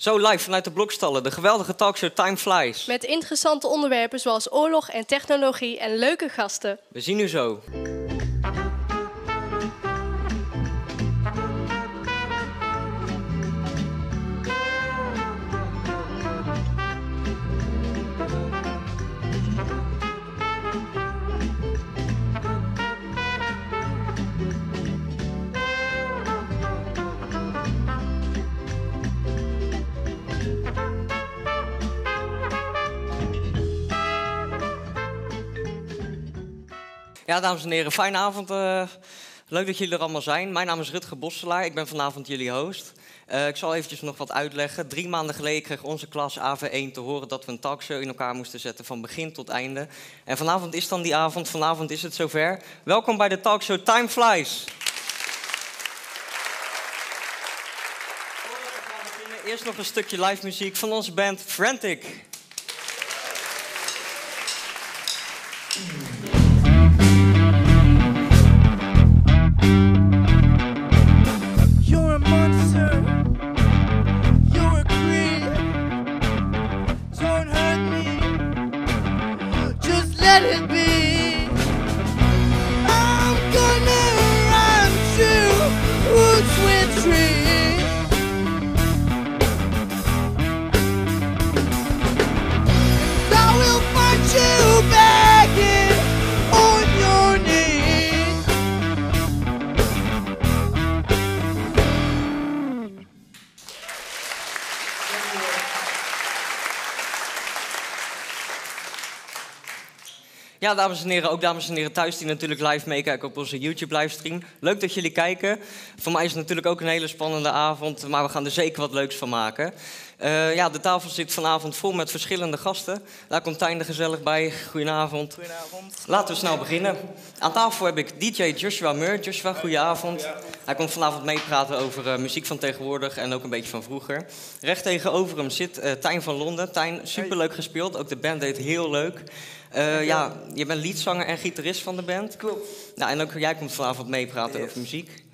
Zo live vanuit de Blokstallen, de geweldige talkshow Time Flies. Met interessante onderwerpen zoals oorlog en technologie en leuke gasten. We zien u zo. Ja, dames en heren, fijne avond. eh. leuk dat jullie er allemaal zijn. Mijn naam is Rutger Bosselaar, ik ben vanavond jullie host. Eh, ik zal eventjes nog wat uitleggen. Drie maanden geleden kreeg onze klas AV1 te horen dat we een talkshow in elkaar moesten zetten van begin tot einde. En vanavond is dan die avond, vanavond is het zover. Welkom bij de talkshow Time Flies. Eerst nog een stukje live muziek van onze band Frantic. Ja, dames en heren, ook dames en heren thuis die natuurlijk live meekijken op onze YouTube-livestream. Leuk dat jullie kijken. Voor mij is het natuurlijk ook een hele spannende avond, maar we gaan er zeker wat leuks van maken. Eh, ja, de tafel zit vanavond vol met verschillende gasten. Daar komt Tijn er gezellig bij. Goedenavond. Goedenavond. Laten we snel beginnen. Aan tafel heb ik DJ Joshua Meur. Joshua, goedenavond. Hij komt vanavond meepraten over eh, muziek van tegenwoordig en ook een beetje van vroeger. Recht tegenover hem zit eh, Tijn van Londen. Tijn, superleuk gespeeld. Ook de band deed heel leuk. Eh, ja, je bent leadzanger en gitarist van de band. Klopt. Nou, en ook jij komt vanavond meepraten Yes. over muziek.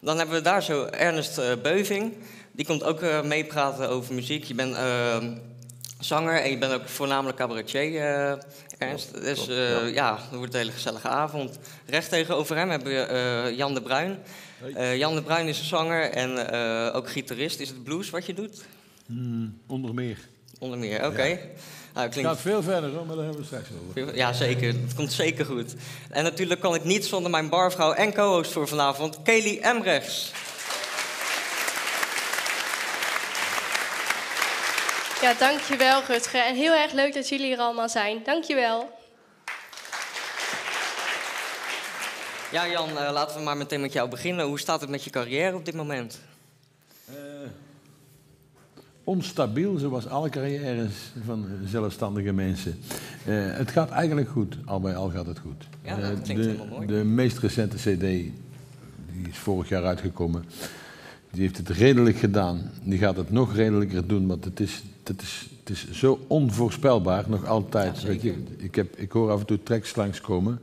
Dan hebben we daar zo Ernest eh, Beuving. Die komt ook eh, meepraten over muziek. Je bent eh, zanger en je bent ook voornamelijk cabaretier, Ernst. Klopt, dus klopt, ja. ja, het wordt een hele gezellige avond. Recht tegenover hem hebben we Jan de Bruin. Jan de Bruin is een zanger en ook gitarist. Is het blues wat je doet? Hmm, onder meer. Onder meer, oké. Nou, Het gaat veel verder hoor, maar daar hebben we straks over. ja, zeker. Het komt zeker goed. En natuurlijk kan ik niet zonder mijn barvrouw en co-host voor vanavond, Kelly Emrechts. Ja, dankjewel Rutger. En heel erg leuk dat jullie hier allemaal zijn. Dankjewel. Ja, Jan, eh, laten we maar meteen met jou beginnen. Hoe staat het met je carrière op dit moment? Eh, onstabiel, zoals alle carrières van zelfstandige mensen. Eh, het gaat eigenlijk goed, al bij al gaat het goed. Ja, dat Eh, klinkt de, helemaal mooi. De meest recente CD, die is vorig jaar uitgekomen, die heeft het redelijk gedaan. Die gaat het nog redelijker doen, want het is, het is, het is zo onvoorspelbaar, nog altijd. Ja, Weet je, ik, heb, ik hoor af en toe tracks langskomen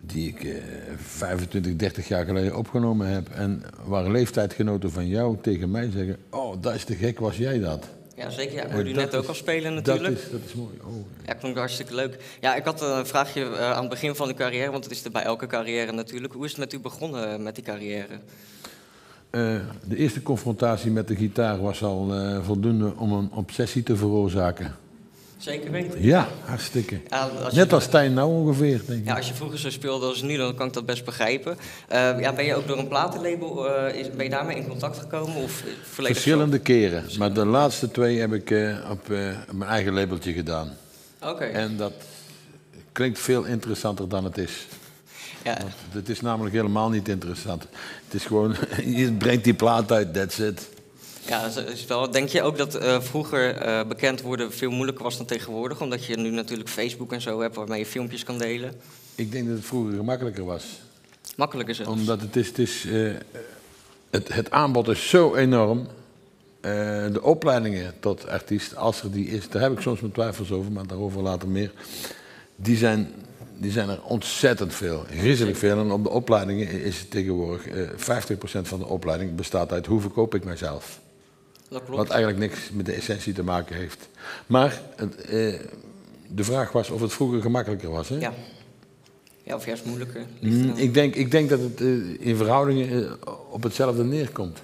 die ik eh, 25, 30 jaar geleden opgenomen heb. En waar leeftijdgenoten van jou tegen mij zeggen: Oh, dat is te gek, was jij dat? Ja, zeker. Ja, ik Eh, hoorde u net ook is- al spelen natuurlijk. Dat is, dat is mooi. Oh, Ja, klonk hartstikke leuk. Ja, ik had een vraagje eh, aan het begin van uw carrière, want het is er bij elke carrière natuurlijk. Hoe is het met u begonnen eh, met die carrière? Eh, de eerste confrontatie met de gitaar was al eh, voldoende om een obsessie te veroorzaken. Zeker weten. Ja, hartstikke. Ja, als je- Net als Stijn nou ongeveer, denk ik. Ja, als je vroeger zo speelde als nu, dan kan ik dat best begrijpen. Eh, ja, ben je ook door een platenlabel, eh, is, ben je daarmee in contact gekomen? Of eh, Verschillende keren. Maar de laatste twee heb ik op mijn eigen labeltje gedaan. Oké. En dat klinkt veel interessanter dan het is. Ja. Want het is namelijk helemaal niet interessant. Het is gewoon, je brengt die plaat uit, that's it. Ja, dat is wel. Denk je ook dat eh, vroeger eh, bekend worden veel moeilijker was dan tegenwoordig? Omdat je nu natuurlijk Facebook en zo hebt waarmee je filmpjes kan delen. Ik denk dat het vroeger gemakkelijker was. Makkelijker zelfs. Omdat het is, het, is eh, het, het aanbod is zo enorm. De opleidingen tot artiest, als er die is, daar heb ik soms mijn twijfels over, maar daarover later meer. Die zijn, die zijn er ontzettend veel, griezelig veel. En op de opleidingen is het tegenwoordig, eh 50% van de opleiding bestaat uit hoe verkoop ik mijzelf. Dat klopt. Wat eigenlijk niks met de essentie te maken heeft. Maar het, eh, de vraag was of het vroeger gemakkelijker was. Hè? Ja. ja, of juist moeilijker. Mm, ik, denk, ik denk dat het eh, in verhoudingen eh, op hetzelfde neerkomt.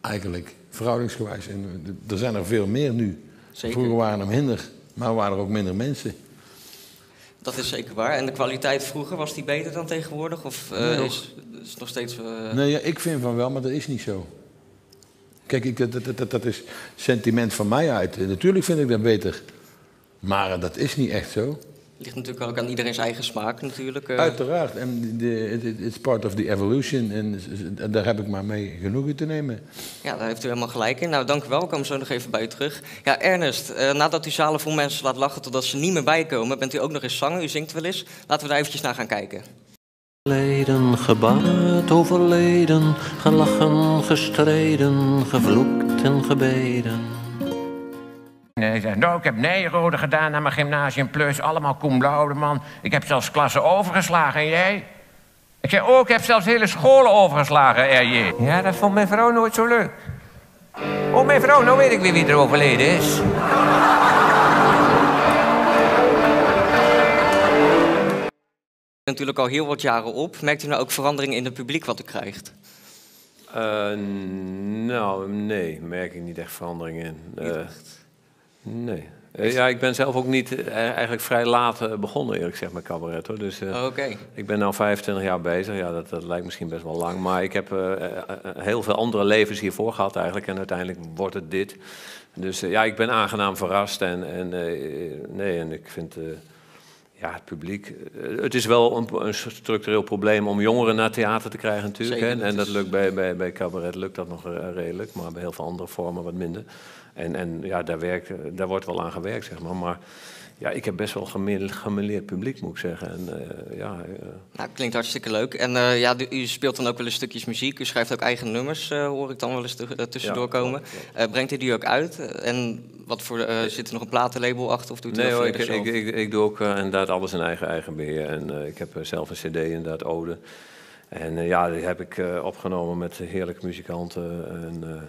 Eigenlijk, verhoudingsgewijs. En, er zijn er veel meer nu. Zeker. Vroeger waren er minder, maar waren er ook minder mensen. Dat is zeker waar. En de kwaliteit vroeger, was die beter dan tegenwoordig? Of Nee, is, is het nog steeds... eh, Nee, ja, ik vind van wel, maar dat is niet zo. Kijk, ik, dat, dat, dat, is sentiment van mij uit. Natuurlijk vind ik dat beter. Maar dat is niet echt zo. ligt natuurlijk ook aan iedereen's eigen smaak natuurlijk. eh. Uiteraard. En it's part of the evolution. En daar heb ik maar mee genoegen te nemen. Ja, daar heeft u helemaal gelijk in. Nou, dank u wel. Ik kom zo nog even bij u terug. Ja, Ernest, eh, nadat u zalen vol mensen laat lachen totdat ze niet meer bijkomen, bent u ook nog eens zanger. U zingt wel eens. Laten we daar eventjes naar gaan kijken. Leden, gebaard, overleden, gelachen, gestreden, gevloekt en gebeden. Nee, zegt, nou, ik heb Nijrode gedaan aan mijn gymnasium plus, allemaal cum laude, man. Ik heb zelfs klassen overgeslagen, en jij? Ik zeg, oh, ik heb zelfs hele scholen overgeslagen, RJ. Ja, dat vond mijn vrouw nooit zo leuk. Oh, mijn vrouw, nou weet ik weer wie er overleden is. Natuurlijk al heel wat jaren op. Merkt u nou ook veranderingen in het publiek wat u krijgt? Eh, nou, nee, merk ik niet echt verandering in. Eh, nee. Eh, ja, ik ben zelf ook niet eigenlijk vrij laat begonnen, eerlijk gezegd, met cabaret. Hoor. Dus, Oké. Ik ben nu 25 jaar bezig. Ja, dat, dat lijkt misschien best wel lang. Maar ik heb heel veel andere levens hiervoor gehad eigenlijk. En uiteindelijk wordt het dit. Dus ja, ik ben aangenaam verrast. En, en, nee, en ik vind... ja, het publiek. eh, Het is wel een, een structureel probleem om jongeren naar theater te krijgen natuurlijk. Zeker, hè. en dat lukt bij, bij, bij cabaret lukt dat nog eh, redelijk, maar bij heel veel andere vormen wat minder. En, en ja, daar, werkt, eh, daar wordt wel aan gewerkt, zeg maar. Maar ja, ik heb best wel gemêleerd publiek, moet ik zeggen. En eh, ja, eh, Nou, klinkt hartstikke leuk. En eh, ja, u- speelt dan ook wel eens stukjes muziek. U schrijft ook eigen nummers, hoor ik dan wel eens tu- tussendoor komen. brengt u die ook uit? En wat voor, zit er nog een platenlabel achter of doet u Nee dat hoor, ik, ik, ik, ik doe ook inderdaad alles in eigen, eigen beheer. En ik heb zelf een cd inderdaad, Ode. En ja, die heb ik opgenomen met heerlijke muzikanten. En,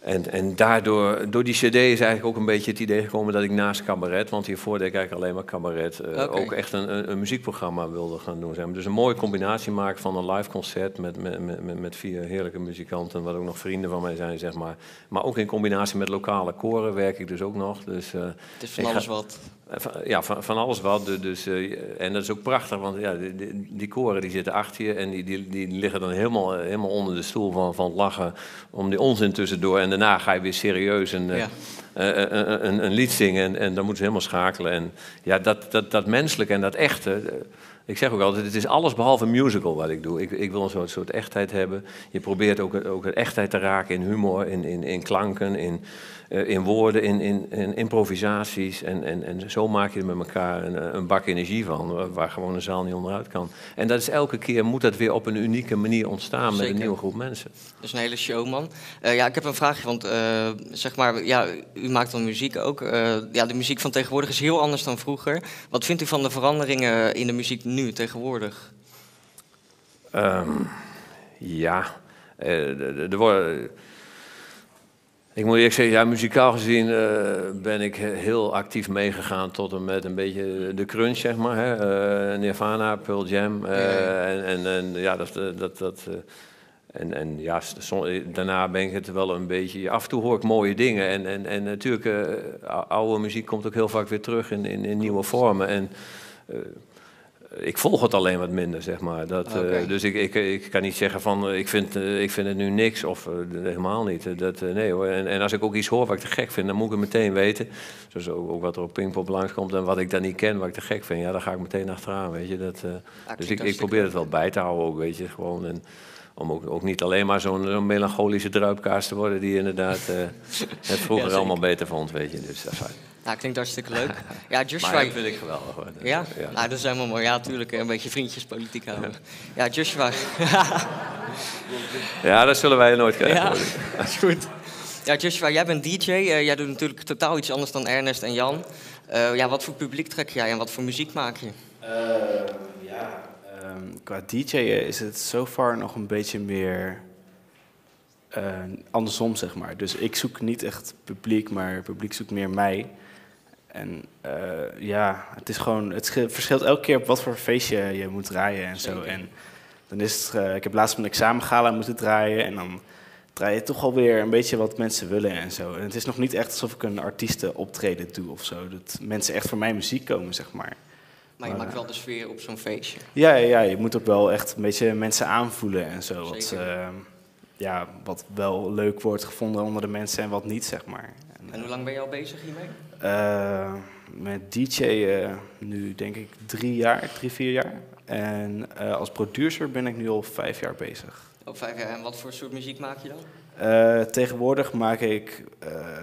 en, en daardoor, door die cd is eigenlijk ook een beetje het idee gekomen dat ik naast cabaret, want hiervoor deed ik eigenlijk alleen maar cabaret, eh, ook echt een, een, een muziekprogramma wilde gaan doen. Zeg maar. Dus een mooie combinatie maken van een live concert met, met, met, met- vier heerlijke muzikanten, wat ook nog vrienden van mij zijn, zeg maar. Maar ook in combinatie met lokale koren werk ik dus ook nog. Dus, eh, Het is van ga- alles wat. Van- Ja, van, van alles wat. Du- Dus, eh, en dat is ook prachtig, want ja, die, die, die koren die zitten achter je en die, die, die liggen dan helemaal, eh, helemaal onder de stoel van, van het lachen om die onzin tussendoor. En daarna ga je weer serieus een, eh, Ja. een, een, een lied zingen en, en dan moeten ze helemaal schakelen. En ja, dat, dat, dat menselijke en dat echte. Ik zeg ook altijd, het is alles behalve een musical wat ik doe. Ik, ik wil een soort, soort echtheid hebben. Je probeert ook, ook een echtheid te raken in humor, in, in, in klanken, in, eh, in woorden, in, in, in improvisaties. En, en, en zo maak je er met elkaar een, een bak energie van, waar- gewoon een zaal niet onderuit kan. En dat is elke keer, moet dat weer op een unieke manier ontstaan met een nieuwe groep mensen. Dus een hele showman. Eh ja, ik heb een vraagje, want eh, zeg maar, ja, u maakt dan muziek ook. Ja, de muziek van tegenwoordig is heel anders dan vroeger. Wat vindt u van de veranderingen in de muziek nu, tegenwoordig? Ehm, ja, eh, er worden. Ik moet eerlijk zeggen, ja, muzikaal gezien eh, ben ik he- heel actief meegegaan tot en met een beetje de crunch, zeg maar. Hè? Eh, Nirvana, Pearl Jam. Ja, ja. En, en, en ja, dat. dat, dat en, en ja, daarna ben ik het wel een beetje. Af en toe hoor ik mooie dingen. En, en, en natuurlijk, ou- oude muziek komt ook heel vaak weer terug in, in, in nieuwe vormen. En ik volg het alleen wat minder, zeg maar. Dat, eh, dus ik, ik, ik kan niet zeggen van eh, ik vind, eh, ik vind het nu niks of helemaal niet. Dat, nee hoor. En, en als ik ook iets hoor wat ik te gek vind, dan moet ik het meteen weten. Zoals ook, ook wat er op Pinkpop langskomt en wat ik dan niet ken, wat ik te gek vind. Ja, daar ga ik meteen achteraan, weet je. Dat, dus ik, ik probeer het wel bij te houden ook, weet je. Gewoon. En, om ook, ook niet alleen maar zo'n melancholische druipkaas te worden die inderdaad het vroeger allemaal beter vond, weet je. Dus dat is Ja, klinkt hartstikke leuk. Ja, Joshua... Maar dat vind ik geweldig hoor. Dat- Ja? Nou, dat is helemaal mooi. Ja, natuurlijk. Een beetje vriendjespolitiek houden. Ja, Joshua. Ja, dat zullen wij nooit krijgen. Ja, dat is goed. Ja, Joshua, jij bent DJ. Eh, jij doet natuurlijk totaal iets anders dan Ernest en Jan. Eh, ja, wat voor publiek trek jij en wat voor muziek maak je? ja, ehm, qua DJ'en is het so far nog een beetje meer eh, andersom, zeg maar. Dus ik zoek niet echt publiek, maar publiek zoekt meer mij. En eh, ja, het is gewoon, het verschilt elke keer op wat voor feestje je moet draaien en zo. En dan is het, eh, ik heb laatst mijn examengala moeten draaien en dan draai je toch alweer een beetje wat mensen willen en zo. En het is nog niet echt alsof ik een artiestenoptreden doe of zo. Dat mensen echt voor mijn muziek komen, zeg maar. Maar je Maar, maakt wel de sfeer op zo'n feestje. Ja, ja, je moet ook wel echt een beetje mensen aanvoelen en zo. Wat, eh, ja, wat wel leuk wordt gevonden onder de mensen en wat niet, zeg maar. En, hoe lang ben je al bezig hiermee? eh, met DJ nu denk ik drie jaar, drie, vier jaar. En eh, als producer ben ik nu al vijf jaar bezig. Op vijf jaar. En wat voor soort muziek maak je dan? Eh, tegenwoordig maak ik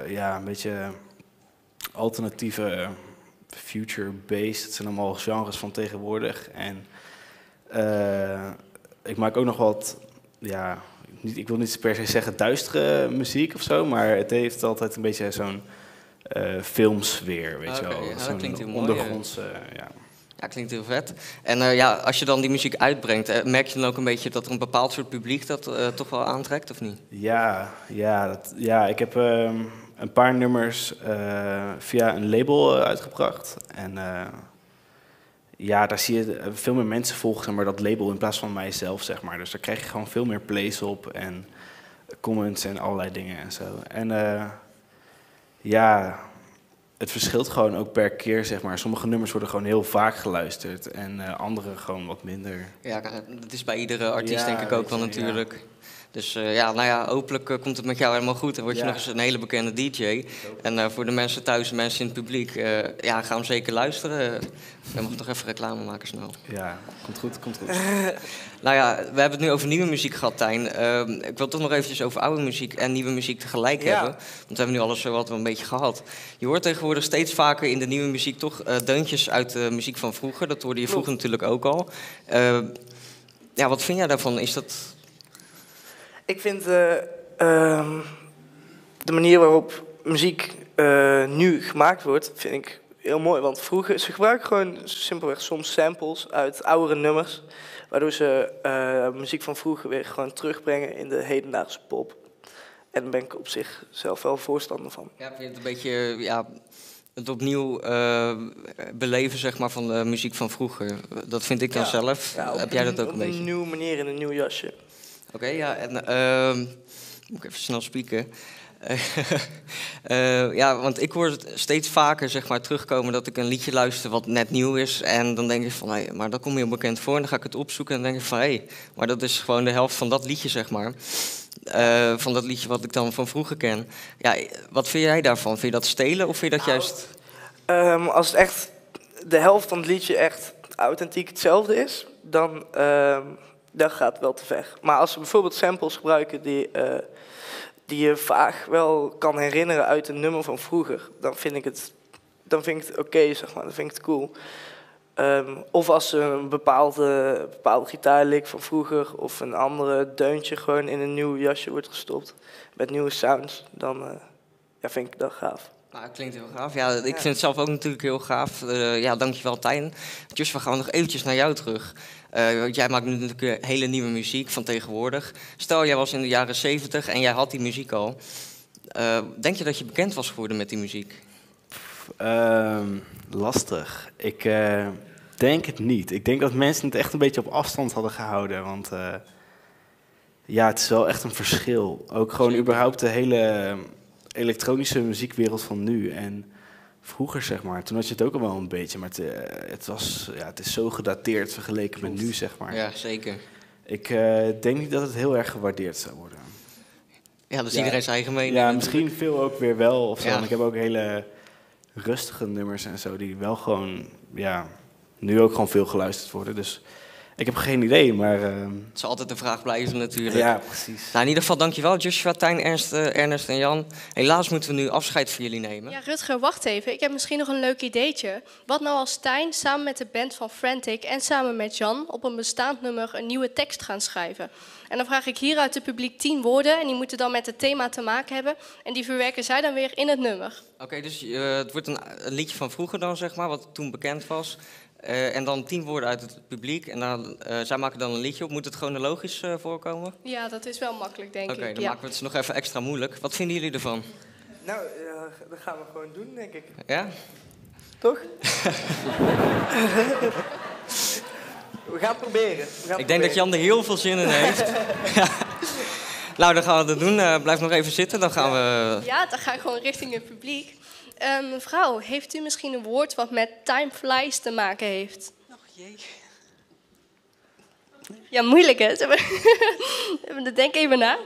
ja, een beetje alternatieve future-based. Het zijn allemaal genres van tegenwoordig. En ik maak ook nog wat, ja, niet, ik wil niet per se zeggen duistere muziek of zo, maar het heeft altijd een beetje zo'n eh filmsfeer, weet je wel. ja, dat klinkt heel mooi, ondergrondse, ja. Ja, klinkt heel vet. En eh, ja, als je dan die muziek uitbrengt, eh, merk je dan ook een beetje dat er een bepaald soort publiek dat toch wel aantrekt, of niet? Ja, ja, dat, ja ik heb ehm, een paar nummers via een label uitgebracht. En ja, daar zie je eh, veel meer mensen volgen maar, dat label in plaats van mijzelf, zeg maar. Dus daar krijg je gewoon veel meer plays op en comments en allerlei dingen en zo. En eh, ja, het verschilt gewoon ook per keer, zeg maar. Sommige nummers worden gewoon heel vaak geluisterd en eh, andere gewoon wat minder. Ja, dat is bij iedere artiest Ja, denk ik ook wel natuurlijk. Dus eh, ja, nou ja, hopelijk eh, komt het met jou helemaal goed en word je Ja. nog eens een hele bekende DJ. En eh, voor de mensen thuis, mensen in het publiek, ja, ga hem zeker luisteren. We mag nog even reclame maken snel. Ja, komt goed, komt goed. Nou ja, we hebben het nu over nieuwe muziek gehad, Tijn. Ehm, ik wil toch nog eventjes over oude muziek en nieuwe muziek tegelijk Ja. hebben. Want we hebben nu alles zo wat een beetje gehad. Je hoort tegenwoordig steeds vaker in de nieuwe muziek toch deuntjes uit de muziek van vroeger. Dat hoorde je vroeger natuurlijk ook al. Ehm, ja, wat vind jij daarvan? Is dat... Ik vind eh, ehm, de manier waarop muziek eh, nu gemaakt wordt, vind ik heel mooi. Want vroeger, ze gebruiken gewoon simpelweg soms samples uit oudere nummers. Waardoor ze eh, muziek van vroeger weer gewoon terugbrengen in de hedendaagse pop. En daar ben ik op zich zelf wel voorstander van. Ja, vind je het een beetje ja, het opnieuw beleven zeg maar, van de muziek van vroeger? Dat vind ik dan Ja. zelf. Ja, op Heb jij dat ook op een beetje? een nieuwe manier in een nieuw jasje. Oké, ja, en ehm, moet ik even snel spieken. Eh, ja, want ik hoor steeds vaker zeg maar, terugkomen dat ik een liedje luister wat net nieuw is. En dan denk ik van, hé, maar dat komt heel bekend voor. En dan ga ik het opzoeken en dan denk ik van, hé, maar dat is gewoon de helft van dat liedje, zeg maar. Eh, van dat liedje wat ik dan van vroeger ken. Ja, wat vind jij daarvan? Vind je dat stelen of vind je dat juist... Ehm, als het echt de helft van het liedje echt authentiek hetzelfde is, dan, ehm, dan gaat wel te ver. Maar als ze bijvoorbeeld samples gebruiken die, eh, die je vaag wel kan herinneren uit een nummer van vroeger, dan vind ik het, dan vind ik het oké, zeg maar. Dan vind ik het cool. Ehm, of als ze een bepaalde, bepaalde gitaarlik van vroeger of een andere deuntje gewoon in een nieuw jasje wordt gestopt met nieuwe sounds, dan eh, ja, vind ik dat gaaf. Nou, klinkt heel gaaf. Ja, ik vind het zelf ook natuurlijk heel gaaf. Eh, ja, dankjewel Tijn. Just, we gaan nog eventjes naar jou terug. Eh, want jij maakt nu natuurlijk hele nieuwe muziek van tegenwoordig. Stel, jij was in de jaren 70 en jij had die muziek al. Eh, denk je dat je bekend was geworden met die muziek? Ehm, lastig. Ik eh, denk het niet. Ik denk dat mensen het echt een beetje op afstand hadden gehouden. Want ja, het is wel echt een verschil. Ook gewoon überhaupt de hele elektronische muziekwereld van nu. En vroeger, zeg maar, toen had je het ook al wel een beetje. Maar het, eh, het, was, ja, het is zo gedateerd vergeleken met nu, zeg maar. Ja, zeker. Ik eh, denk niet dat het heel erg gewaardeerd zou worden. Ja, dat is Ja. iedereen zijn eigen mening. Ja, misschien veel ook weer wel. Of zo. Ja. Ik heb ook hele rustige nummers en zo, die wel gewoon, ja, nu ook gewoon veel geluisterd worden. Dus ik heb geen idee, maar ehm, Het zal altijd de vraag blijven natuurlijk. ja, precies. Nou, in ieder geval dankjewel Joshua, Tijn, Ernst, eh, Ernest en Jan. Helaas moeten we nu afscheid van jullie nemen. Ja, Rutger, wacht even. Ik heb misschien nog een leuk ideetje. Wat nou als Stijn samen met de band van Frantic en samen met Jan op een bestaand nummer een nieuwe tekst gaan schrijven? En dan vraag ik hier uit het publiek tien woorden en die moeten dan met het thema te maken hebben. En die verwerken zij dan weer in het nummer. Oké, dus eh, het wordt een, een liedje van vroeger dan, zeg maar, wat toen bekend was. Eh, en dan tien woorden uit het publiek. En dan, eh, zij maken dan een liedje op. Moet het chronologisch eh, voorkomen? Ja, dat is wel makkelijk, denk Oké, ik. dan ja. maken we het nog even extra moeilijk. Wat vinden jullie ervan? Nou, ja, dat gaan we gewoon doen, denk ik. Ja? Toch? we gaan proberen. We gaan Ik denk dat Jan er heel veel zin in heeft. nou, dan gaan we dat doen. Eh, blijf nog even zitten. Dan gaan we... Ja, dan ga ik gewoon richting het publiek. Eh, mevrouw, heeft u misschien een woord wat met time flies te maken heeft? Och jee. Ja, moeilijk hè? Denk even na.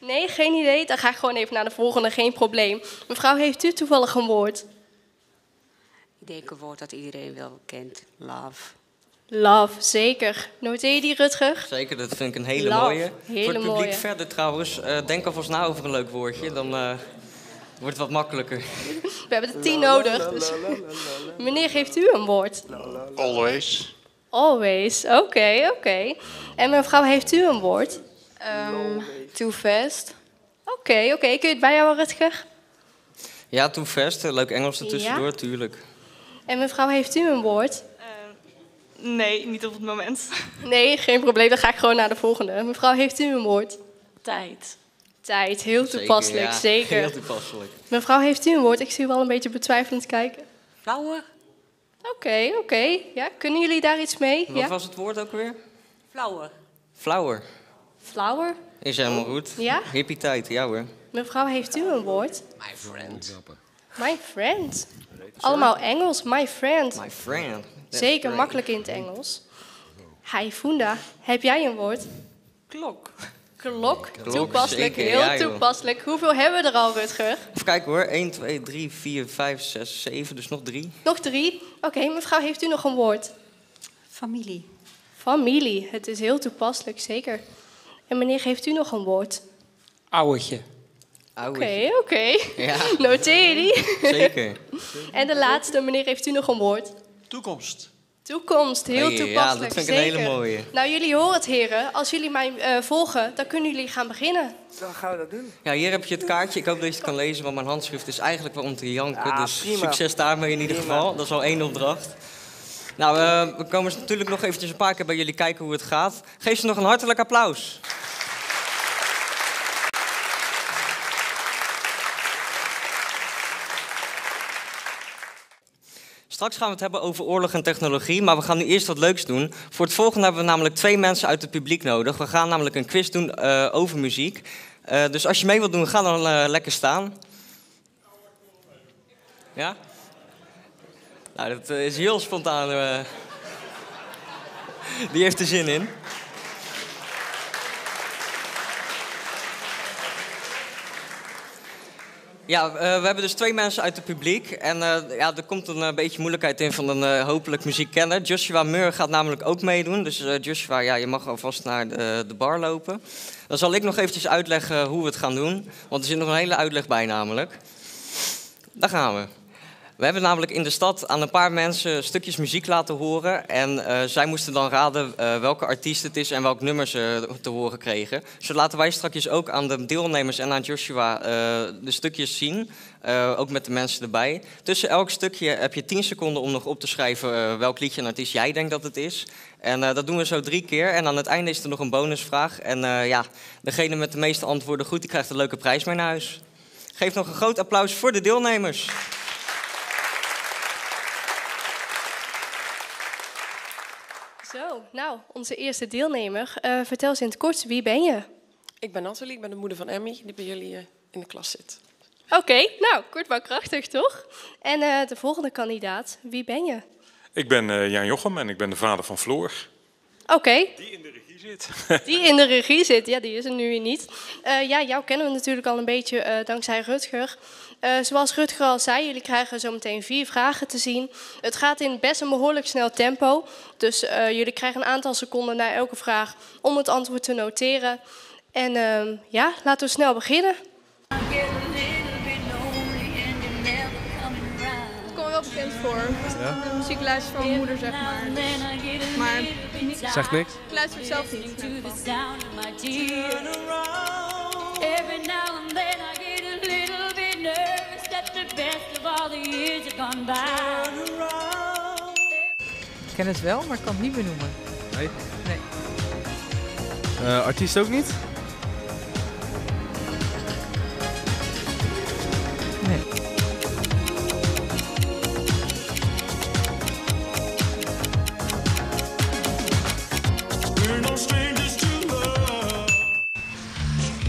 Nee, geen idee. Dan ga ik gewoon even naar de volgende, geen probleem. Mevrouw, heeft u toevallig een woord? Ik denk een woord dat iedereen wel kent. Love. Love, zeker. Noteer je die, Rutger? Zeker, dat vind ik een hele Love, mooie. hele Voor het publiek mooie. verder trouwens, eh, denk alvast na over een leuk woordje. Dan eh, wordt het wat makkelijker. We hebben er tien nodig. Dus... Meneer, geeft u een woord? Always. Always. Oké, oké. En mevrouw, heeft u een woord? Um, too fast. Oké, oké. Kun je het bijhouden, Rutger? Ja, Too Fast, leuk Engels ertussendoor, Ja? tuurlijk. En mevrouw, heeft u een woord? Nee, niet op het moment. Nee, geen probleem. Dan ga ik gewoon naar de volgende. Mevrouw, heeft u een woord? Tijd. Tijd, heel Zeker, toepasselijk, ja. zeker. Heel toepasselijk. Mevrouw, heeft u een woord? Ik zie u wel een beetje betwijfelend kijken. Flower. Oké, oké. Ja, kunnen jullie daar iets mee? Wat Ja? was het woord ook weer? Flower. Flower. Flower? Is helemaal goed. Ja? Hippie tijd, ja hoor. Mevrouw, heeft u een woord? My friend. My friend. Allemaal Engels, my friend. My friend. That's Zeker, great. makkelijk in het Engels. Hi, Funda. Heb jij een woord? Klok. Klok. Klok, Toepasselijk, zeker, heel ja, toepasselijk. Hoeveel hebben we er al, Rutger? Even kijken hoor. 1, 2, 3, 4, 5, 6, 7. Dus nog drie. Nog drie. Oké, mevrouw, heeft u nog een woord? Familie. Familie. Het is heel toepasselijk, zeker. En meneer, heeft u nog een woord? Ouwetje. Oké, oké. Ja. Noteer je die? Zeker. En de laatste, meneer, heeft u nog een woord? Toekomst. Toekomst, heel Hey, ja, toepasselijk. dat vind ik een hele zeker. mooie. Nou, jullie horen het, heren. Als jullie mij eh, volgen, dan kunnen jullie gaan beginnen. Dan gaan we dat doen. Ja, hier heb je het kaartje. Ik hoop dat je het kan lezen, want mijn handschrift is eigenlijk wel om te janken. Ja, dus prima. succes daarmee in ieder Prima. geval. Dat is al één opdracht. Nou, eh, we komen natuurlijk nog eventjes een paar keer bij jullie kijken hoe het gaat. Geef ze nog een hartelijk applaus. Straks gaan we het hebben over oorlog en technologie, maar we gaan nu eerst wat leuks doen. Voor het volgende hebben we namelijk twee mensen uit het publiek nodig. We gaan namelijk een quiz doen eh, over muziek. Eh, dus als je mee wilt doen, ga dan eh, lekker staan. Ja? Nou, dat is heel spontaan. Die heeft er zin in. Ja, eh, we hebben dus twee mensen uit het publiek. En eh, ja, er komt een eh, beetje moeilijkheid in van een hopelijk muziekkenner. Joshua Meur gaat namelijk ook meedoen. Dus Joshua, ja, je mag alvast naar de, de bar lopen. Dan zal ik nog eventjes uitleggen hoe we het gaan doen. Want er zit nog een hele uitleg bij namelijk. Daar gaan we. We hebben namelijk in de stad aan een paar mensen stukjes muziek laten horen. En eh, zij moesten dan raden eh, welke artiest het is en welk nummer ze te horen kregen. Zo laten wij straks ook aan de deelnemers en aan Joshua eh, de stukjes zien. ook met de mensen erbij. Tussen elk stukje heb je 10 seconden om nog op te schrijven welk liedje en artiest jij denkt dat het is. En dat doen we zo drie keer. En aan het einde is er nog een bonusvraag. En ja, degene met de meeste antwoorden goed, die krijgt een leuke prijs mee naar huis. Geef nog een groot applaus voor de deelnemers. Zo, nou, onze eerste deelnemer. Eh, vertel eens in het kort, wie ben je? Ik ben Nathalie, ik ben de moeder van Emmy, die bij jullie eh, in de klas zit. Oké, nou, kort maar krachtig, toch? En eh, de volgende kandidaat, wie ben je? Ik ben eh, Jan Jochem en ik ben de vader van Floor. Oké, Die in de regie zit. die in de regie zit. Ja, die is er nu weer niet. Eh, ja, jou kennen we natuurlijk al een beetje eh, dankzij Rutger. Eh, zoals Rutger al zei, jullie krijgen zo meteen vier vragen te zien. Het gaat in best een behoorlijk snel tempo. Dus eh, jullie krijgen een aantal seconden na elke vraag om het antwoord te noteren. En ehm, ja, laten we snel beginnen. Ik kom me wel bekend voor. De muzieklijst van mijn moeder, zeg maar. Dus- maar niet... Zegt niks? Ik luister het zelf niet. Best of all the years have gone by. ken het wel, maar ik kan het niet benoemen. Nee? Nee. Eh, artiest ook niet? Nee.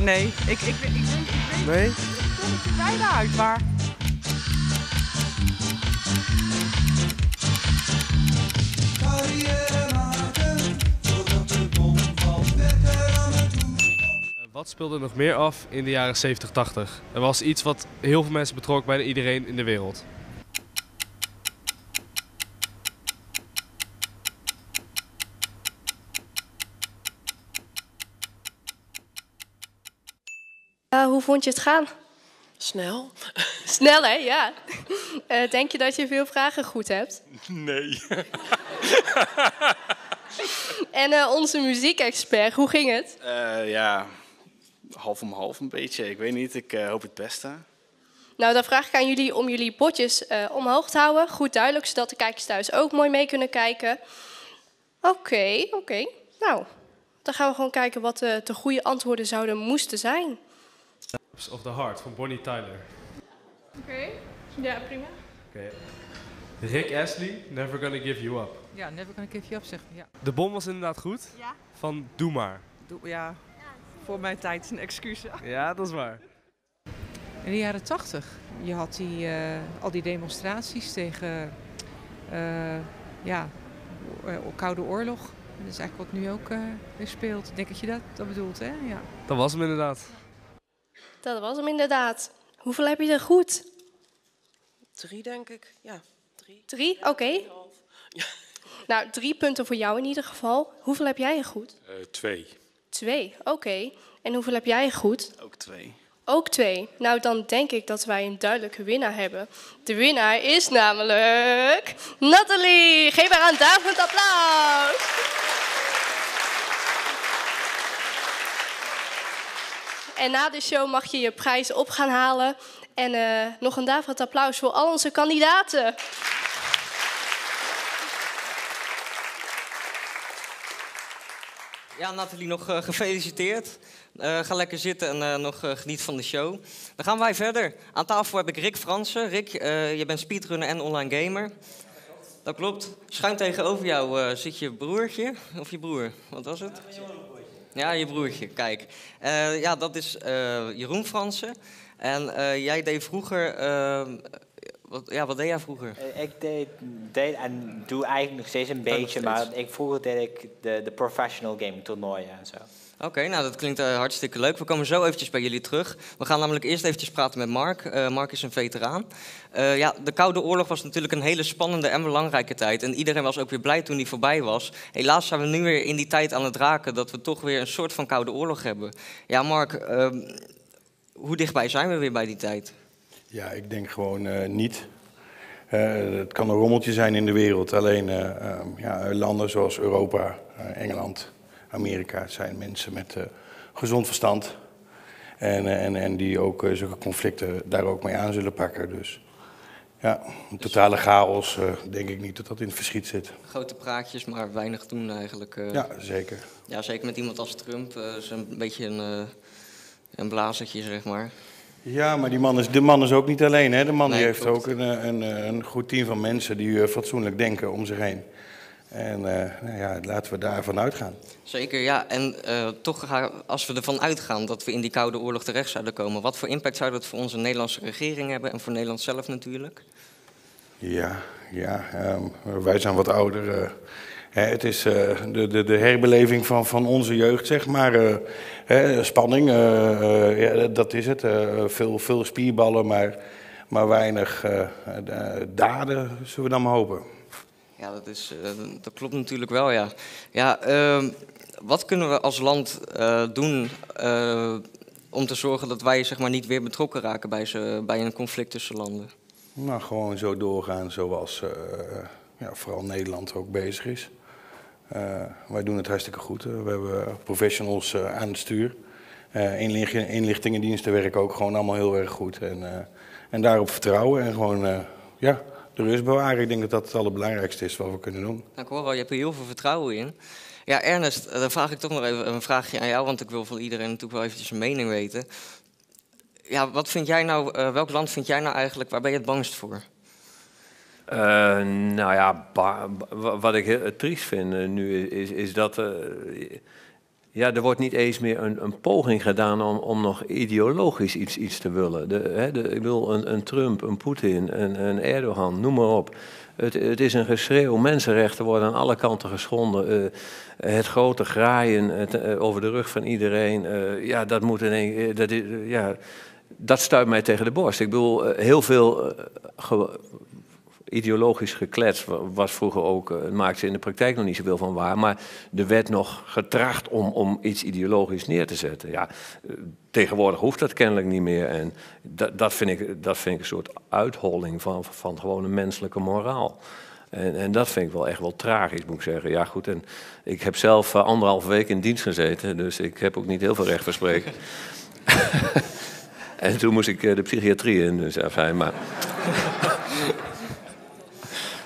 Nee, ik, ik, ik, ik, weet- ik weet Nee? ik kom er bijna uit, maar... Wat speelde nog meer af in de jaren 70, 80? Er was iets wat heel veel mensen betrok, bijna iedereen in de wereld. Hoe vond je het gaan? Snel. Snel, hè? Ja. Eh, denk je dat je veel vragen goed hebt? Nee. En eh, onze muziekexpert, hoe ging het? Eh, ja, half om half een beetje. Ik weet niet, ik eh, hoop het beste. Nou, dan vraag ik aan jullie om jullie bordjes eh, omhoog te houden. Goed duidelijk, zodat de kijkers thuis ook mooi mee kunnen kijken. Oké, oké. Nou, dan gaan we gewoon kijken wat de, de goede antwoorden zouden moesten zijn. Steps of the Heart van Bonnie Tyler. Oké, ja, prima. Oké. Rick Astley, Never Gonna Give You Up. Ja, never gonna give you up, zeg ja. De bom was inderdaad goed. Ja. Van Doe Maar. Doe, ja, voor mijn tijd een excuus. Ja, dat is waar. In de jaren tachtig, je had die, eh, al die demonstraties tegen eh, ja, eh, Koude Oorlog. Dat is eigenlijk wat nu ook eh, weer speelt. Ik denk dat je dat, dat bedoelt, hè? Ja. Dat was hem inderdaad. Dat was hem inderdaad. Hoeveel heb je er goed? Drie, denk ik. Ja, drie. Drie? Oké. Nou, drie punten voor jou in ieder geval. Hoeveel heb jij er goed? Eh, twee. Twee, oké. En hoeveel heb jij goed? Ook twee. Ook twee. Nou, dan denk ik dat wij een duidelijke winnaar hebben. De winnaar is namelijk Nathalie. Geef haar een daverend applaus. En na de show mag je je prijs op gaan halen. En eh, nog een daverend applaus voor al onze kandidaten. Ja, Nathalie, nog eh, gefeliciteerd. Eh, ga lekker zitten en eh, nog geniet van de show. Dan gaan wij verder. Aan tafel heb ik Rick Fransen. Rick, je bent speedrunner en online gamer. Dat klopt. Schuin tegenover jou zit je broertje. Of je broer, wat was het? Ja, je broertje, kijk. Ja, dat is Jeroen Fransen. En jij deed vroeger... wat, ja, wat deed jij vroeger? Eh, Ik deed, deed en doe eigenlijk nog steeds een beetje, steeds. maar ik, vroeger deed ik de, de professional gaming toernooien en zo. Oké, nou dat klinkt eh, hartstikke leuk. We komen zo eventjes bij jullie terug. We gaan namelijk eerst eventjes praten met Mark. Eh, Mark is een veteraan. Ja, de Koude Oorlog was natuurlijk een hele spannende en belangrijke tijd. En iedereen was ook weer blij toen die voorbij was. Helaas zijn we nu weer in die tijd aan het raken dat we toch weer een soort van Koude Oorlog hebben. Ja, Mark, ehm, hoe dichtbij zijn we weer bij die tijd? Ja, ik denk gewoon eh, niet. Eh, het kan een rommeltje zijn in de wereld. Alleen eh, ehm, ja, landen zoals Europa, Engeland, Amerika zijn mensen met gezond verstand. En, en, en die ook zulke conflicten daar ook mee aan zullen pakken. Dus ja, een totale chaos denk ik niet dat dat in het verschiet zit. Grote praatjes, maar weinig doen eigenlijk. Ja, zeker. Ja, zeker met iemand als Trump. is een beetje een, een blazertje, zeg maar. Ja, maar die man is, de man is ook niet alleen. Hè? De man die heeft klopt. ook een, eh, een, eh, een goed team van mensen die eh, fatsoenlijk denken om zich heen. En nou ja, laten we daarvan uitgaan. Zeker, ja. En toch, ga- als we ervan uitgaan dat we in die Koude Oorlog terecht zouden komen, wat voor impact zou dat voor onze Nederlandse regering hebben en voor Nederland zelf natuurlijk? Ja, ja ehm, wij zijn wat ouder. Hè, het is eh, de, de, de herbeleving van, van onze jeugd, zeg maar. eh, hè, spanning, eh, ja, dat is het. veel, veel spierballen, maar, maar weinig daden, zullen we dan maar hopen. Ja, dat, is, dat klopt natuurlijk wel, ja. Ja, ehm, wat kunnen we als land doen om te zorgen dat wij zeg maar, niet weer betrokken raken bij, ze, bij een conflict tussen landen? Nou, gewoon zo doorgaan zoals ja, vooral Nederland ook bezig is. Eh, wij doen het hartstikke goed. Eh, we hebben professionals eh, aan het stuur. Inlicht- inlichtingendiensten werken ook gewoon allemaal heel erg goed. En, en daarop vertrouwen en gewoon ja, de rust bewaren. Ik denk dat dat het allerbelangrijkste is wat we kunnen doen. Nou, ik hoor al, je hebt er heel veel vertrouwen in. Ja, Ernest, dan vraag ik toch nog even een vraagje aan jou, want ik wil van iedereen natuurlijk wel eventjes een mening weten. Ja, wat vind jij nou, welk land vind jij nou eigenlijk, waar ben je het bangst voor? Eh, nou ja, wat ik heel triest vind eh, nu is, is dat eh, ja, er wordt niet eens meer een, een poging gedaan om, om nog ideologisch iets, iets te willen. Hè, de, ik bedoel, een, een Trump, een Poetin, een, een Erdogan, noem maar op. Het, het is een geschreeuw. Mensenrechten worden aan alle kanten geschonden. Het grote graaien over de rug van iedereen. ja, dat moet in één, dat, is, ja, dat stuit mij tegen de borst. Ik bedoel, heel veel ideologisch geklets wa- was vroeger ook, eh, maakte ze in de praktijk nog niet zoveel van waar, maar er werd nog getracht om, om iets ideologisch neer te zetten. Ja, eh, tegenwoordig hoeft dat kennelijk niet meer en dat, dat, vind, ik, dat vind ik een soort uitholling van, van gewoon een menselijke moraal. En, en dat vind ik wel echt wel tragisch, moet ik zeggen. Ja, goed, en ik heb zelf uh, anderhalve week in dienst gezeten, dus ik heb ook niet heel veel recht van spreken. en toen moest ik uh, de psychiatrie in, dus fijn, maar...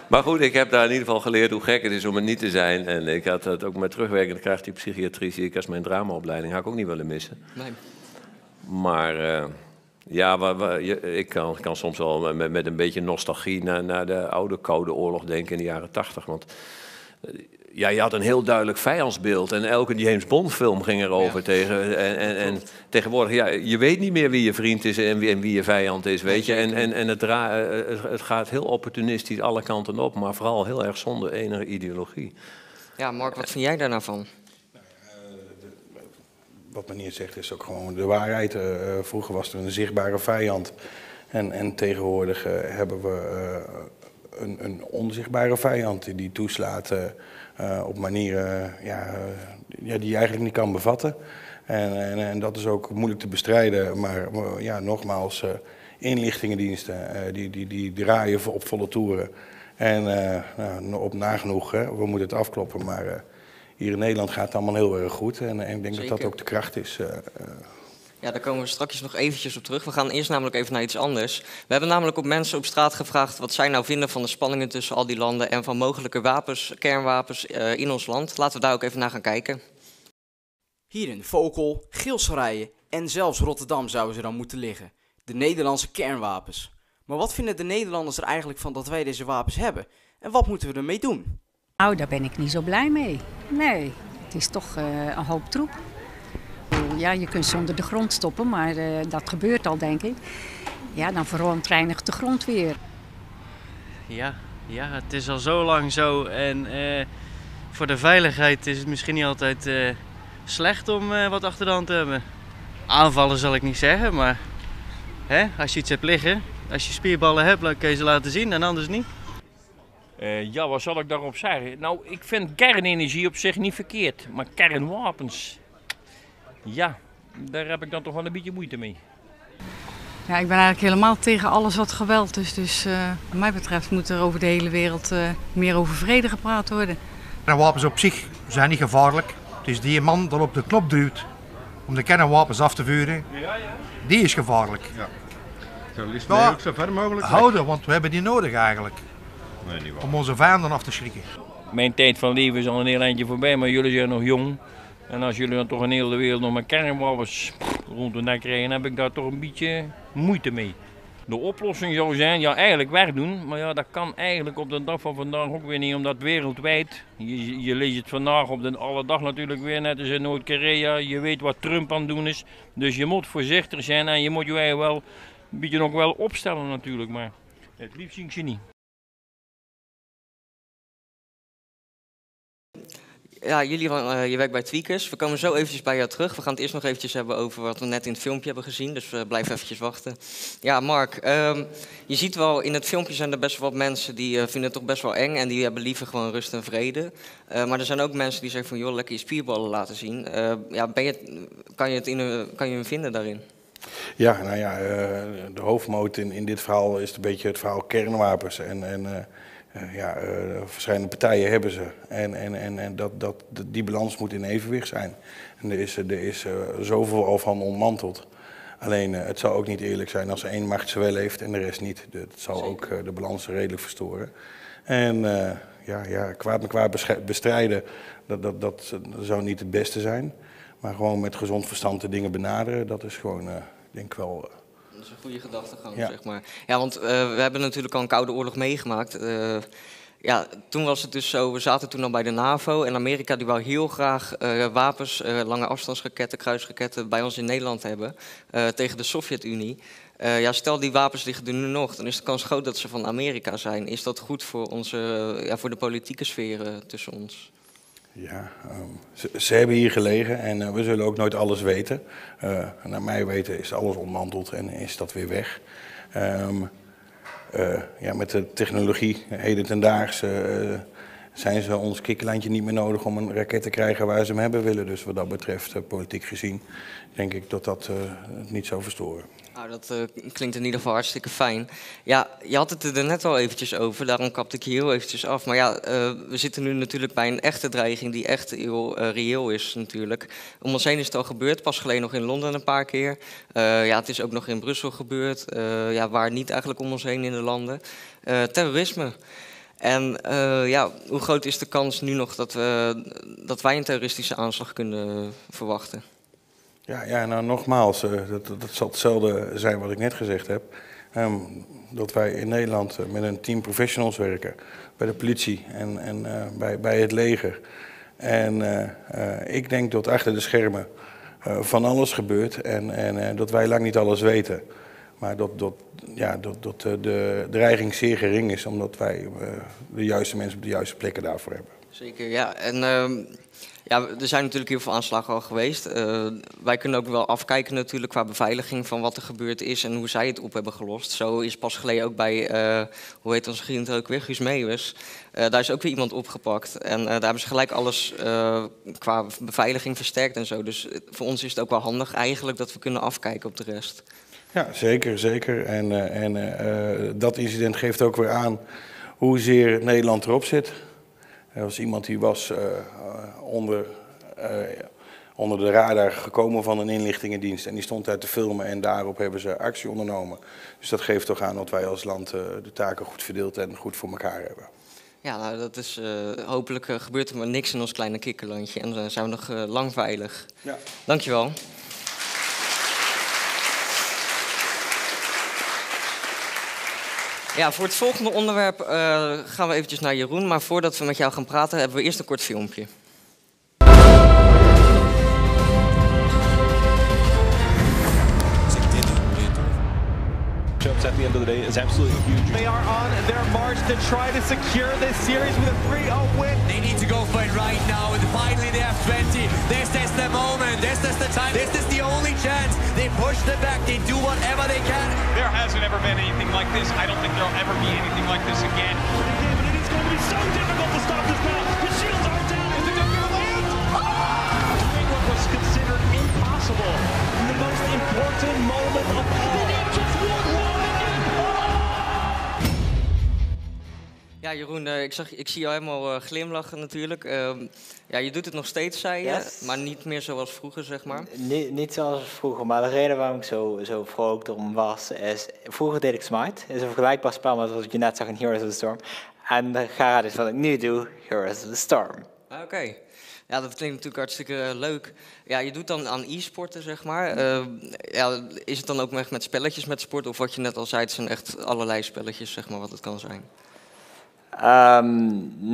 Maar goed, ik heb daar in ieder geval geleerd hoe gek het is om het niet te zijn. En ik had het ook met terugwerkende kracht, die psychiatrie zie ik als mijn dramaopleiding. Had ik ook niet willen missen. Nee. Maar uh, ja, waar, waar, je, ik kan, kan, soms wel met, met, een beetje nostalgie naar, naar de oude Koude Oorlog denken in de jaren tachtig. Want uh, ja, je had een heel duidelijk vijandsbeeld. En elke James Bond film ging erover. Ja. Tegen, en, en, en, tegenwoordig, ja, je weet niet meer wie je vriend is en wie, en wie je vijand is, weet je. En, en, en het, dra, het, het gaat heel opportunistisch alle kanten op, maar vooral heel erg zonder enige ideologie. Ja, Mark, wat vind jij daar nou van? Wat meneer zegt is ook gewoon de waarheid. Uh, vroeger was er een zichtbare vijand. En, en tegenwoordig uh, hebben we uh, een, een, onzichtbare vijand die toeslaat uh, op manieren ja, ja, die je eigenlijk niet kan bevatten. En, en, en, dat is ook moeilijk te bestrijden. Maar ja, nogmaals, uh, inlichtingendiensten uh, die, die, die draaien op volle toeren. En nou, op nagenoeg, hè, we moeten het afkloppen, maar hier in Nederland gaat het allemaal heel erg goed. En, en ik denk Zeker. dat dat ook de kracht is. Ja, daar komen we straks nog eventjes op terug. We gaan eerst namelijk even naar iets anders. We hebben namelijk op mensen op straat gevraagd wat zij nou vinden van de spanningen tussen al die landen en van mogelijke wapens, kernwapens uh, in ons land. Laten we daar ook even naar gaan kijken. Hier in Vokel, Gilserijen en zelfs Rotterdam zouden ze dan moeten liggen. De Nederlandse kernwapens. Maar wat vinden de Nederlanders er eigenlijk van dat wij deze wapens hebben? En wat moeten we ermee doen? Nou, daar ben ik niet zo blij mee. Nee, het is toch uh, een hoop troep. Ja, je kunt ze onder de grond stoppen, maar uh, dat gebeurt al, denk ik. Ja, dan verontreinigt de grond weer. Ja, ja, het is al zo lang zo. En uh, voor de veiligheid is het misschien niet altijd slecht om wat achter de hand te hebben. Aanvallen zal ik niet zeggen, maar hè, als je iets hebt liggen, als je spierballen hebt, dan kun je ze laten zien en anders niet. Uh, ja, wat zal ik daarop zeggen? Nou, ik vind kernenergie op zich niet verkeerd. Maar kernwapens, ja, daar heb ik dan toch wel een beetje moeite mee. Ja, ik ben eigenlijk helemaal tegen alles wat geweld is. Dus uh, wat mij betreft moet er over de hele wereld uh, meer over vrede gepraat worden. Kernwapens op zich zijn niet gevaarlijk. Het is die man dat op de knop duwt om de kernwapens af te vuren, die is gevaarlijk. Ja. Zo liefst ja, ook zo ver mogelijk houden, want we hebben die nodig eigenlijk. Nee, om onze vijanden af te schrikken. Mijn tijd van leven is al een heel eindje voorbij, maar jullie zijn nog jong. En als jullie dan toch in heel de wereld nog met kernwapens rond de nek krijgen, heb ik daar toch een beetje moeite mee. De oplossing zou zijn, ja eigenlijk wegdoen, maar ja dat kan eigenlijk op de dag van vandaag ook weer niet, omdat wereldwijd, je, je leest het vandaag op de alle dag natuurlijk weer, net als in Noord-Korea, je weet wat Trump aan het doen is. Dus je moet voorzichtig zijn en je moet je wel een beetje nog wel opstellen natuurlijk, maar het liefst zie ik ze niet. Ja, jullie, uh, je werkt bij Tweakers. We komen zo eventjes bij jou terug. We gaan het eerst nog eventjes hebben over wat we net in het filmpje hebben gezien. Dus uh, blijf eventjes wachten. Ja, Mark, um, je ziet wel, in het filmpje zijn er best wel wat mensen die uh, vinden het toch best wel eng. En die hebben liever gewoon rust en vrede. maar er zijn ook mensen die zeggen van, joh, lekker je spierballen laten zien. ja, ben je, kan, je het in, kan je hem vinden daarin? Ja, nou ja, de hoofdmoot in, in dit verhaal is een beetje het verhaal kernwapens. En... en ja, uh, verschillende partijen hebben ze. En, en, en, en dat, dat, die balans moet in evenwicht zijn. En er is, er is uh, zoveel al van ontmanteld. Alleen eh, het zou ook niet eerlijk zijn als één macht ze wel heeft en de rest niet. Dat zou ook eh, de balans redelijk verstoren. En eh, ja, ja, kwaad met kwaad bestrijden, dat, dat, dat, zou niet het beste zijn. Maar gewoon met gezond verstand de dingen benaderen, dat is gewoon, eh, ik denk wel... Dat is een goede gedachtegang, Ja. zeg maar. Ja, want eh, we hebben natuurlijk al een koude oorlog meegemaakt. Eh, ja, toen was het dus zo, we zaten toen al bij de NAVO en Amerika die wou heel graag eh, wapens, lange afstandsraketten, kruisraketten bij ons in Nederland hebben tegen de Sovjet-Unie. Ja, stel die wapens liggen er nu nog, dan is de kans groot dat ze van Amerika zijn. Is dat goed voor, onze, ja, voor de politieke sfeer tussen ons? Ja, ehm, ze, hebben hier gelegen en eh, we zullen ook nooit alles weten. Eh, naar mij weten is alles ontmanteld en is dat weer weg. Ehm, eh, ja, met de technologie heden ten daags zijn ze ons kikkerlijntje niet meer nodig om een raket te krijgen waar ze hem hebben willen. Dus wat dat betreft, politiek gezien, denk ik dat dat niet zou verstoren. Nou, dat eh, klinkt in ieder geval hartstikke fijn. Ja, je had het er net al eventjes over, daarom kapte ik hier heel eventjes af. Maar ja, eh, we zitten nu natuurlijk bij een echte dreiging die echt heel eh, reëel is natuurlijk. Om ons heen is het al gebeurd, pas geleden nog in Londen een paar keer. Ja, het is ook nog in Brussel gebeurd, ja, waar niet eigenlijk om ons heen in de landen. Terrorisme. En ja, hoe groot is de kans nu nog dat, we, dat wij een terroristische aanslag kunnen verwachten? Ja, ja nou nogmaals, eh, dat, dat, zal hetzelfde zijn wat ik net gezegd heb. Ehm, dat wij in Nederland eh, met een team professionals werken. Bij de politie en, en eh, bij, bij het leger. En ik denk dat achter de schermen van alles gebeurt en, en dat wij lang niet alles weten. Maar dat, dat, ja, dat, dat de dreiging zeer gering is, omdat wij de juiste mensen op de juiste plekken daarvoor hebben. Zeker, ja. En ehm, ja, er zijn natuurlijk heel veel aanslagen al geweest. Eh, wij kunnen ook wel afkijken natuurlijk qua beveiliging van wat er gebeurd is en hoe zij het op hebben gelost. Zo is pas geleden ook bij, eh, hoe heet onze vriend ook weer, Guus Meeuwis. Eh, daar is ook weer iemand opgepakt. En daar hebben ze gelijk alles qua beveiliging versterkt en zo. Dus voor ons is het ook wel handig eigenlijk dat we kunnen afkijken op de rest. Ja, zeker, zeker. En, en dat incident geeft ook weer aan hoezeer Nederland erop zit. Er was iemand die was eh, eh, onder, eh, onder de radar gekomen van een inlichtingendienst en die stond daar te filmen en daarop hebben ze actie ondernomen. Dus dat geeft toch aan dat wij als land de taken goed verdeeld en goed voor elkaar hebben. Ja, nou, dat is hopelijk gebeurt er maar niks in ons kleine kikkerlandje en dan zijn we nog lang veilig. Ja. Dankjewel. Ja, voor het volgende onderwerp eh, gaan we eventjes naar Jeroen. Maar voordat we met jou gaan praten, hebben we eerst een kort filmpje. Jobs at the end of the day is absolutely huge. They are on their march to try to secure this series with a 3-0 win. They need to go for it right now, and finally they have 20. This is the moment, this is the time, this is the only chance. They push them back, they do whatever they can. There hasn't ever been anything like this. I don't think there'll ever be anything like this again. It's going to be so difficult to stop this now. The shields are down. Is it going to land? Doing what was considered impossible in the most important moment of all. Ja, Jeroen, eh, ik, zag, ik zie jou helemaal eh, glimlachen natuurlijk. Ehm, ja, je doet het nog steeds, zei je, Yes. maar niet meer zoals vroeger, zeg maar. Niet, niet zoals vroeger, maar de reden waarom ik zo, zo vrolijk erom was, is... Vroeger deed ik Smite. Het is een vergelijkbaar spel met wat je net zag in Heroes of the Storm. En de gaat is wat ik nu doe, Heroes of the Storm. Ah, Oké. Ja, dat klinkt natuurlijk hartstikke eh, leuk. Ja, je doet dan aan e-sporten, zeg maar. Eh, ja, is het dan ook echt met spelletjes met sport? Of wat je net al zei, het zijn echt allerlei spelletjes, zeg maar, wat het kan zijn? Ehm,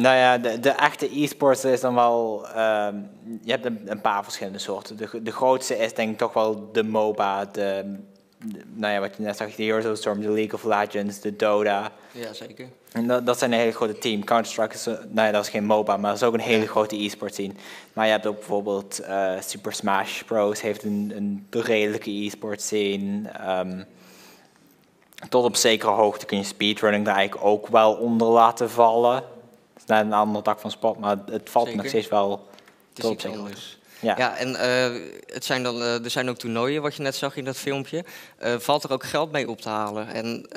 nou ja, de, de echte e-sports is dan wel... ehm, je hebt een, een paar verschillende soorten. De, de grootste is denk ik toch wel de MOBA, de, de- nou ja, wat je net zag, de Heroes of Storm, de League of Legends, de Dota. Ja, zeker. En dat, dat zijn een hele grote team. Counter-Strike is, eh, nou ja, dat is geen MOBA, maar dat is ook een hele grote e-sport scene. Maar je hebt ook bijvoorbeeld eh, Super Smash Bros. heeft een, een redelijke e-sport scene. Ehm, tot op zekere hoogte kun je speedrunning daar eigenlijk ook wel onder laten vallen. Dat is net een ander tak van sport, maar het valt Zeker. nog steeds wel tot op zekere anders. Ja. Ja, en eh, het zijn dan, eh, er zijn ook toernooien, wat je net zag in dat filmpje. Eh, valt er ook geld mee op te halen? En,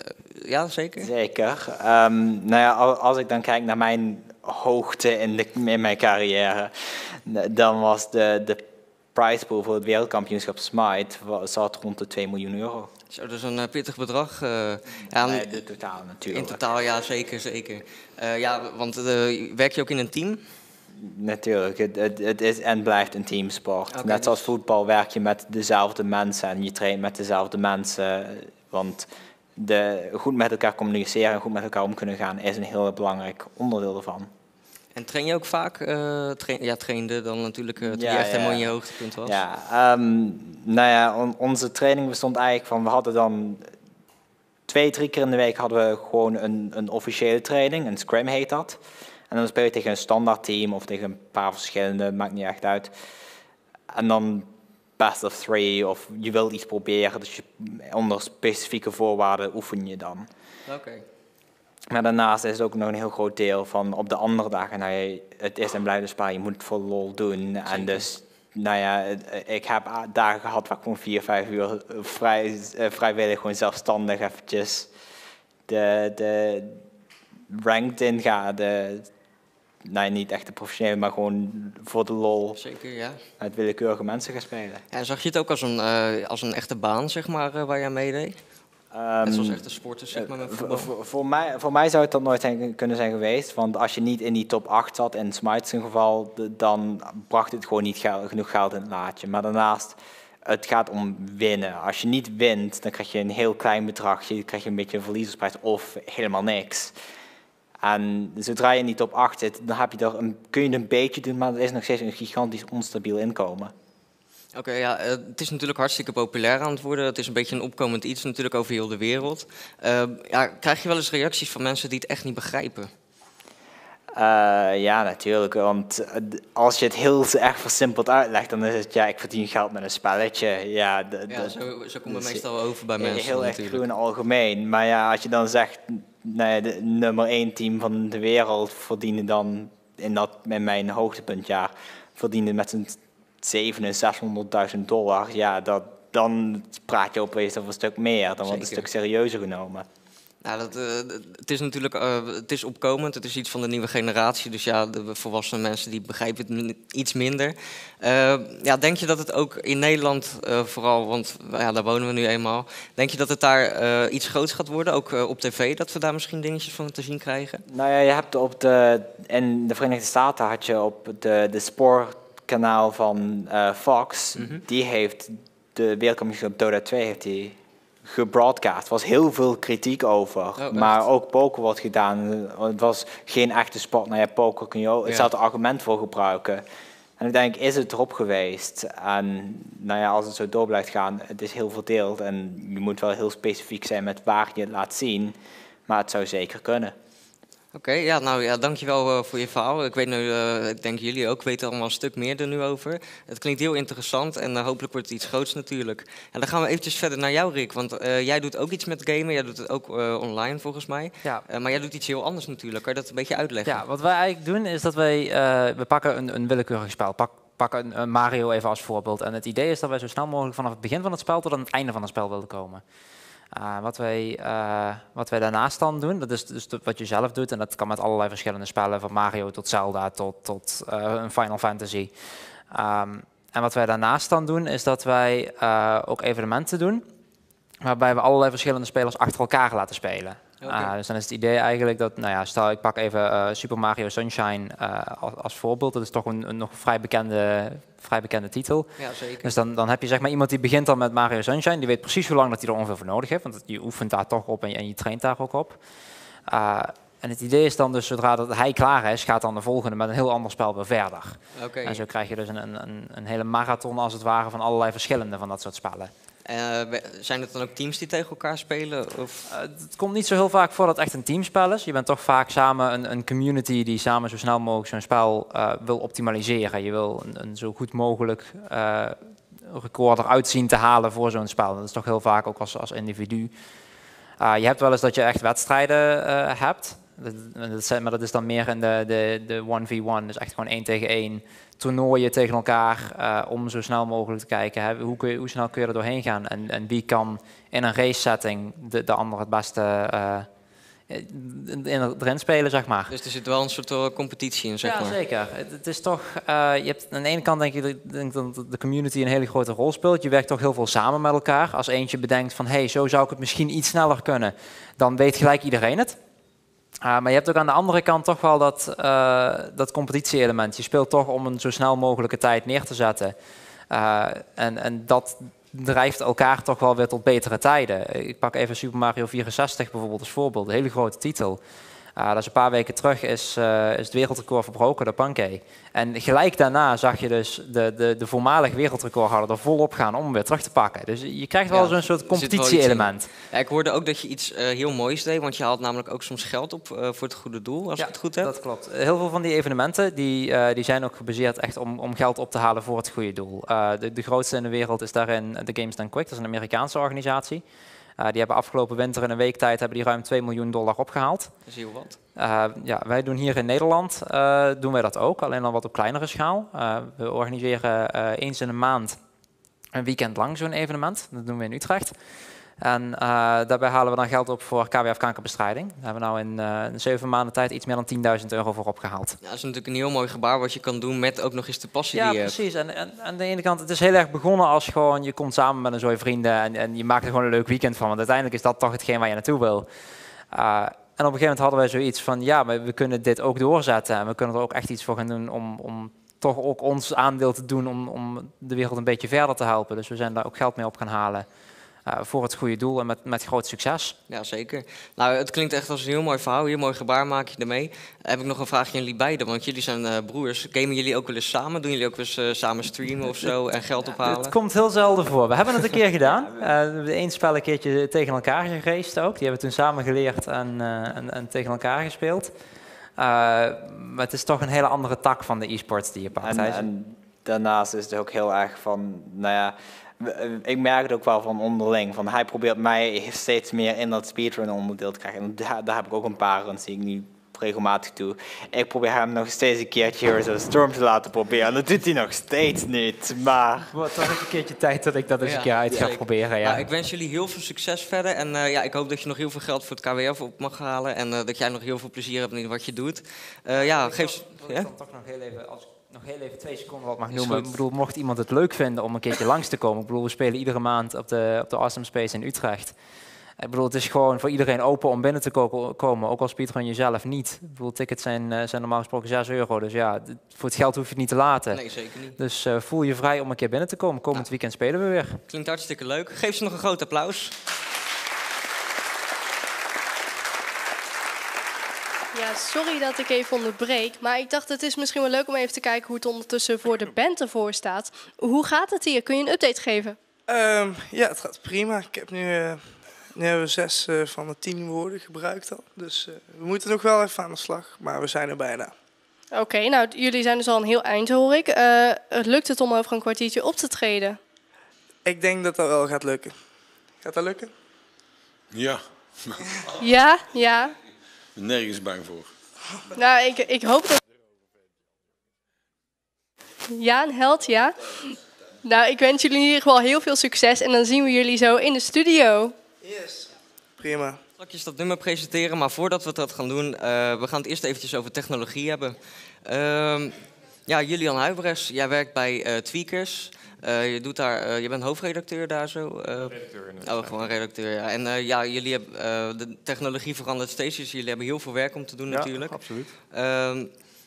ja, zeker? Zeker. Ehm, nou ja, al- als ik dan kijk naar mijn hoogte in, de, in mijn carrière, dan was de, de prize pool voor het wereldkampioenschap Smite zat rond de 2 miljoen euro. Zo, dat is een eh, pittig bedrag. eh. ja, de totaal natuurlijk. In totaal, ja, zeker, zeker. Eh, ja, want werk je ook in een team? Natuurlijk, het, het, het is en blijft een teamsport. Net dus- zoals voetbal werk je met dezelfde mensen en je traint met dezelfde mensen. Want de, goed met elkaar communiceren en goed met elkaar om kunnen gaan is een heel belangrijk onderdeel ervan. En train je ook vaak? eh, train, ja, trainde dan natuurlijk eh, toen Ja, je echt ja. helemaal in je hoogtepunt was. Ja, ehm, nou ja, on- onze training bestond eigenlijk van, we hadden dan twee, drie keer in de week hadden we gewoon een, een officiële training, een scrum heet dat. En dan speel je tegen een standaard team of tegen een paar verschillende, maakt niet echt uit. En dan best of three of je wilt iets proberen, dus je, onder specifieke voorwaarden oefen je dan. Oké. Maar daarnaast is het ook nog een heel groot deel van op de andere dagen, nou ja, het is en blijft spel, je moet het voor lol doen. En dus, nou ja, ik heb dagen gehad waar ik gewoon vier, vijf uur vrij, eh, vrijwillig, gewoon zelfstandig eventjes de, de ranked in ga. De, nou, niet echt de professionele, maar gewoon voor de lol Zeker, ja. met willekeurige mensen gaan spelen. Ja, zag je het ook als een, eh, als een echte baan, zeg maar, eh, waar je aan meedeed? Net zoals Ehm, echte sporters, zeg maar, Eh, voetbal. voor, voor, mij, voor mij zou het dat nooit zijn- kunnen zijn geweest. Want als je niet in die top 8 zat, in Smites in geval, de- dan bracht het gewoon niet genoeg geld in het laadje. Maar daarnaast, het gaat om winnen. Als je niet wint, dan krijg je een heel klein bedrag. Je krijg je een beetje een verliesersprijs of helemaal niks. En zodra je in die top 8 zit, dan heb je er een, kun je het een beetje doen, maar het is nog steeds een gigantisch onstabiel inkomen. Oké, ja, eh, het is natuurlijk hartstikke populair aan het worden. Het is een beetje een opkomend iets natuurlijk over heel de wereld. Ehm, ja, krijg je wel eens reacties van mensen die het echt niet begrijpen? Eh, ja, natuurlijk. Want eh, als je het heel erg versimpeld uitlegt, dan is het ja, ik verdien geld met een spelletje. Ja, ja zo, zo komt het dus meestal over bij mensen. Heel erg groen algemeen. Maar ja, als je dan zegt, nou nee, de nummer één team van de wereld verdienen dan in, dat, in mijn hoogtepuntjaar verdienen met een 700.000 dollar, ja, dat, dan praat je opeens over een stuk meer. Dan wordt het een stuk serieuzer genomen. Nou, dat, eh, het is natuurlijk eh, het is opkomend, het is iets van de nieuwe generatie. Dus ja, de volwassen mensen die begrijpen het iets minder. Eh, ja, denk je dat het ook in Nederland vooral, want nou ja, daar wonen we nu eenmaal... denk je dat het daar iets groots gaat worden, ook op tv? Dat we daar misschien dingetjes van te zien krijgen? Nou ja, je hebt op de... en de Verenigde Staten had je op de, de sport spoorkanaal van eh, Fox, die heeft de wereldkampioenschap Dota 2 heeft die gebroadcast. Er was heel veel kritiek over, echt? maar ook poker wordt gedaan. Het was geen echte sport. Nou ja, poker kun je ook Ja. hetzelfde argument voor gebruiken. En ik denk, is het erop geweest? En nou ja, als het zo door blijft gaan, het is heel verdeeld. En je moet wel heel specifiek zijn met waar je het laat zien. Maar het zou zeker kunnen. Oké, ja, nou ja, dankjewel uh, voor je verhaal. Ik weet nu, uh, ik denk jullie ook weten allemaal een stuk meer er nu over. Het klinkt heel interessant en uh, hopelijk wordt het iets groots natuurlijk. En dan gaan we eventjes verder naar jou, Rick. Want jij doet ook iets met gamen. Jij doet het ook online volgens mij. Ja. Maar jij doet iets heel anders natuurlijk. Kan je dat een beetje uitleggen? Ja, wat wij eigenlijk doen is dat wij, we pakken een, een willekeurig spel. Pak, pakken een, een Mario even als voorbeeld. En het idee is dat wij zo snel mogelijk vanaf het begin van het spel tot aan het einde van het spel willen komen. Uh, wat, wij, uh, wat wij daarnaast dan doen, dat is dus wat je zelf doet. En dat kan met allerlei verschillende spellen, van Mario tot Zelda tot, tot uh, een Final Fantasy. Um, en wat wij daarnaast dan doen, is dat wij ook evenementen doen. Waarbij we allerlei verschillende spelers achter elkaar laten spelen. Okay. dus dan is het idee eigenlijk dat, nou ja, stel ik pak even Super Mario Sunshine als, als, voorbeeld. Dat is toch een, een nog vrij bekende, vrij bekende titel. Ja, zeker. Dus dan, dan heb je zeg maar iemand die begint dan met Mario Sunshine. Die weet precies hoe lang dat hij er ongeveer voor nodig heeft. Want je oefent daar toch op en je, en je traint daar ook op. Uh, en het idee is dan dus, zodra dat hij klaar is, gaat dan de volgende met een heel ander spel weer verder. Okay. En zo krijg je dus een, een, een hele marathon als het ware van allerlei verschillende van dat soort spellen. Uh, zijn het dan ook teams die tegen elkaar spelen? Of? Uh, het komt niet zo heel vaak voor dat het echt een teamspel is. Je bent toch vaak samen een, een community die samen zo snel mogelijk zo'n spel uh, wil optimaliseren. Je wil een, een zo goed mogelijk record eruit zien te halen voor zo'n spel. Dat is toch heel vaak ook als, als individu. je hebt wel eens dat je echt wedstrijden hebt. Dat, dat, maar dat is dan meer in de, de, de 1v1, dus echt gewoon één tegen één toernooien tegen elkaar uh, om zo snel mogelijk te kijken hè, hoe, kun je, hoe snel kun je er doorheen gaan en, en wie kan in een race setting de, de ander het beste uh, in, in, erin spelen, zeg maar. Dus er zit wel een soort eh, competitie in, zeg ja, maar. zeker. Het, het is toch, eh, je hebt aan de ene kant denk ik denk dat de community een hele grote rol speelt. Je werkt toch heel veel samen met elkaar. Als eentje bedenkt van, hey, zo zou ik het misschien iets sneller kunnen, dan weet gelijk iedereen het. Uh, maar je hebt ook aan de andere kant toch wel dat, uh, dat competitie-element. Je speelt toch om een zo snel mogelijke tijd neer te zetten. Uh, en, en dat drijft elkaar toch wel weer tot betere tijden. Ik pak even Super Mario 64 bijvoorbeeld als voorbeeld, een hele grote titel. Uh, dat is een paar weken terug is, uh, is het wereldrecord verbroken door Pankey. En gelijk daarna zag je dus de, de, de voormalig wereldrecordhouder er volop gaan om hem weer terug te pakken. Dus je krijgt wel ja, zo'n soort competitie-element. Ja, ik hoorde ook dat je iets uh, heel moois deed, want je haalt namelijk ook soms geld op voor het goede doel, als ja, ik het goed heb. dat klopt. Heel veel van die evenementen die, die zijn ook gebaseerd echt om, om geld op te halen voor het goede doel. de, de grootste in de wereld is daarin de Games Done Quick, dat is een Amerikaanse organisatie. Uh, die hebben afgelopen winter in een week tijd hebben die ruim 2 miljoen dollar opgehaald. Dat is heel wat. Uh, ja, wij doen hier in Nederland uh, doen wij dat ook, alleen dan wat op kleinere schaal. we organiseren eens in een maand een weekend lang zo'n evenement. Dat doen we in Utrecht. En daarbij halen we dan geld op voor KWF kankerbestrijding. Daar hebben we nou in, in zeven maanden tijd iets meer dan 10.000 euro voor opgehaald. Ja, dat is natuurlijk een heel mooi gebaar wat je kan doen met ook nog eens de passie ja, die je precies. En, en aan de ene kant, het is heel erg begonnen als gewoon je komt samen met een zooi vrienden en, en je maakt er gewoon een leuk weekend van. Want uiteindelijk is dat toch hetgeen waar je naartoe wil. Uh, en op een gegeven moment hadden wij zoiets van, ja, maar we kunnen dit ook doorzetten. En we kunnen er ook echt iets voor gaan doen om, om toch ook ons aandeel te doen om, om de wereld een beetje verder te helpen. Dus we zijn daar ook geld mee op gaan halen. Uh, voor het goede doel en met, met groot succes. Ja, zeker. Nou, het klinkt echt als een heel mooi verhaal. Heel mooi gebaar maak je ermee. Heb ik nog een vraagje aan jullie beiden, want jullie zijn uh, broers. Gamen jullie ook wel eens samen? Doen jullie ook wel eens uh, samen streamen of zo en geld ophalen? Het komt heel zelden voor. We hebben het een keer gedaan. we hebben één spel een keertje tegen elkaar geraced ook. Die hebben we toen samen geleerd en, en, en tegen elkaar gespeeld. maar het is toch een hele andere tak van de e-sports die je pakt. En, en daarnaast is het ook heel erg van, nou ja ik merk het ook wel van onderling. Van hij probeert mij steeds meer in dat speedrun onderdeel te krijgen. En daar, daar heb ik ook een paar runs die ik nu regelmatig doe. Ik probeer hem nog steeds een keertje Heroes of Storm te laten proberen. En dat doet hij nog steeds niet. Maar... Wat toch een keertje tijd dat ik dat eens ja, een keer uit ga proberen. Ja. Nou, ik wens jullie heel veel succes verder. En uh, ja, ik hoop dat je nog heel veel geld voor het KWF op mag halen. En uh, dat jij nog heel veel plezier hebt in wat je doet. Uh, ja, geef... Ja? Ik toch nog heel even... Als nog heel even twee seconden wat mag noemen. Ik bedoel, mocht iemand het leuk vinden om een keertje langs te komen. Ik bedoel, we spelen iedere maand op de, op de Awesome Space in Utrecht. Ik bedoel, het is gewoon voor iedereen open om binnen te komen, ook al speedrun jezelf niet. Ik bedoel, tickets zijn, uh, zijn normaal gesproken 6 euro, dus ja, voor het geld hoef je het niet te laten. Nee, zeker niet. Dus uh, voel je vrij om een keer binnen te komen. Komend nou, weekend spelen we weer. Klinkt hartstikke leuk. Geef ze nog een groot applaus. Ja, sorry dat ik even onderbreek, maar ik dacht het is misschien wel leuk om even te kijken hoe het ondertussen voor de band ervoor staat. Hoe gaat het hier? Kun je een update geven? Um, ja, het gaat prima. Ik heb nu, uh, nu hebben we zes uh, van de tien woorden gebruikt al. Dus uh, we moeten nog wel even aan de slag, maar we zijn er bijna. Oké, okay, nou jullie zijn dus al een heel eind hoor ik. het lukt het om over een kwartiertje op te treden? Ik denk dat dat wel gaat lukken. Gaat dat lukken? Ja. ja, ja. Nergens bang voor. Nou, ik, ik hoop dat. Ja, een held, ja. Nou, ik wens jullie in ieder geval heel veel succes en dan zien we jullie zo in de studio. Yes. Prima. Straks dat nummer presenteren, maar voordat we dat gaan doen, uh, we gaan het eerst eventjes over technologie hebben. Uh, ja, Julian Huibres, jij werkt bij uh, Tweakers. Uh, je, doet daar, uh, je bent hoofdredacteur daar zo? Uh, redacteur inderdaad. Oh, gewoon redacteur, ja. En ja, jullie hebben, de technologie verandert steeds, dus jullie hebben heel veel werk om te doen ja, natuurlijk. absoluut. Ehm,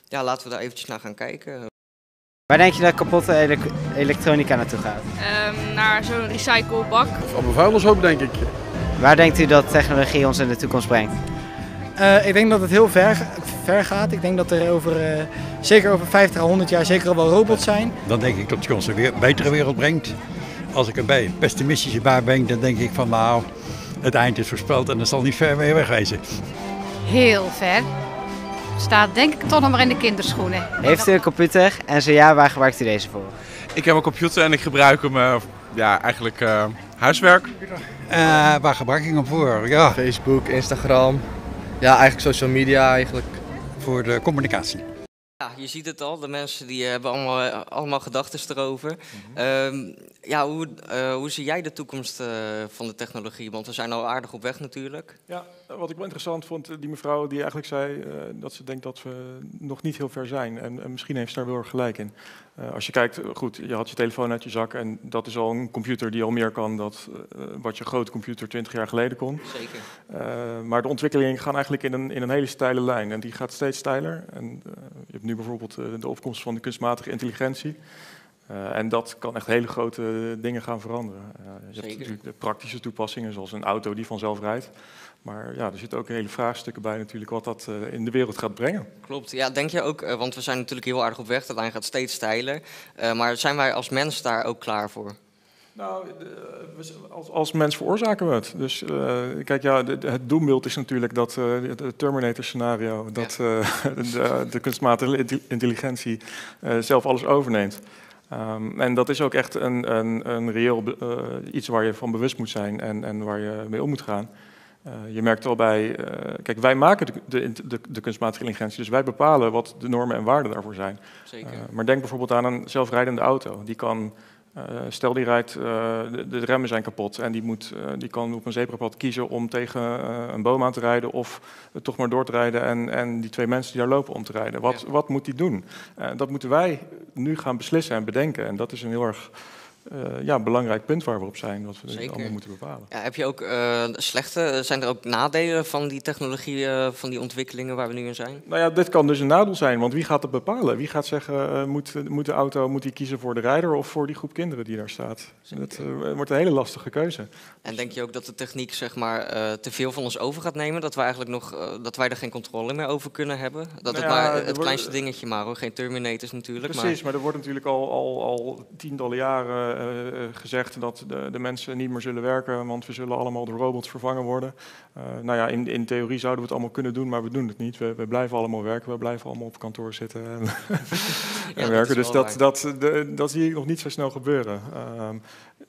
ja, laten we daar eventjes naar gaan kijken. Waar denk je dat kapotte ele elektronica naartoe gaat? Um, naar zo'n recyclebak. Of op een vuilnishoop, denk ik. Waar denkt u dat technologie ons in de toekomst brengt? Ik denk dat het heel ver, ver gaat. Ik denk dat er over, uh, zeker over 50 à 100 jaar zeker al wel robots zijn. Dan denk ik dat het ons een betere wereld brengt. Als ik erbij pessimistische bij ben, dan denk ik van nou, het eind is voorspeld en dat zal niet ver meer wegwezen. Heel ver. Staat denk ik toch nog maar in de kinderschoenen. Heeft u een computer en zo ja, waar gebruikt u deze voor? Ik heb een computer en ik gebruik hem uh, ja, eigenlijk uh, huiswerk. waar gebruik ik hem voor? Ja. Facebook, Instagram. Ja, eigenlijk social media eigenlijk. Voor de communicatie. Ja, je ziet het al. De mensen die hebben allemaal, allemaal gedachten erover. Mm -hmm. um, Ja, hoe, eh, hoe zie jij de toekomst eh, van de technologie? Want we zijn al aardig op weg natuurlijk. Ja, wat ik wel interessant vond, die mevrouw die eigenlijk zei eh, dat ze denkt dat we nog niet heel ver zijn. En, en misschien heeft ze daar wel gelijk in. Eh, als je kijkt, goed, je had je telefoon uit je zak en dat is al een computer die al meer kan dan wat je grote computer 20 jaar geleden kon. Zeker. Eh, maar de ontwikkelingen gaan eigenlijk in een, in een hele steile lijn en die gaat steeds steiler. En eh, je hebt nu bijvoorbeeld eh, de opkomst van de kunstmatige intelligentie. Eh, en dat kan echt hele grote dingen gaan veranderen. Eh, je hebt natuurlijk de praktische toepassingen, zoals een auto die vanzelf rijdt. Maar ja, er zitten ook hele vraagstukken bij natuurlijk wat dat eh, in de wereld gaat brengen. Klopt. Ja, denk je ook, want we zijn natuurlijk heel aardig op weg, de lijn gaat steeds steiler. Maar zijn wij als mens daar ook klaar voor? Nou, als, als mens veroorzaken we het. Dus kijk, ja, het doembeeld is natuurlijk dat eh, het Terminator-scenario, dat de, de kunstmatige intelli- intelligentie zelf alles overneemt. Ehm, en dat is ook echt een, een, een reëel eh, iets waar je van bewust moet zijn en, en waar je mee om moet gaan. Eh, je merkt al bij, eh, kijk, wij maken de, de, de, kunstmatige intelligentie, dus wij bepalen wat de normen en waarden daarvoor zijn. Zeker. Maar denk bijvoorbeeld aan een zelfrijdende auto. Die kan, stel die rijdt, eh, de, de remmen zijn kapot en die, moet, eh, die kan op een zebrapad kiezen om tegen eh, een boom aan te rijden of eh, toch maar door te rijden en, en die twee mensen die daar lopen om te rijden. Wat, wat moet die doen? Eh, dat moeten wij nu gaan beslissen en bedenken. En dat is een heel erg eh, ja, belangrijk punt waar we op zijn, wat we Zeker. allemaal moeten bepalen. Ja, heb je ook eh, slechte, zijn er ook nadelen van die technologie, eh, van die ontwikkelingen waar we nu in zijn? Nou ja, dit kan dus een nadeel zijn, want wie gaat het bepalen? Wie gaat zeggen, moet, moet de auto moet die kiezen voor de rijder of voor die groep kinderen die daar staat? Dat eh, wordt een hele lastige keuze. En denk je ook dat de techniek zeg maar, te veel van ons over gaat nemen? Dat, we eigenlijk nog, dat wij er geen controle meer over kunnen hebben? Dat het Nou ja, maar het wordt- kleinste dingetje maar hoor, geen Terminators natuurlijk. Precies, maar er wordt natuurlijk al, al, al tientallen jaren gezegd dat de, de mensen niet meer zullen werken, want we zullen allemaal door robots vervangen worden. Eh, nou ja, in, in theorie zouden we het allemaal kunnen doen, maar we doen het niet. We, we blijven allemaal werken, we blijven allemaal op kantoor zitten en, werken. Dus dat, dat, de- dat zie ik nog niet zo snel gebeuren.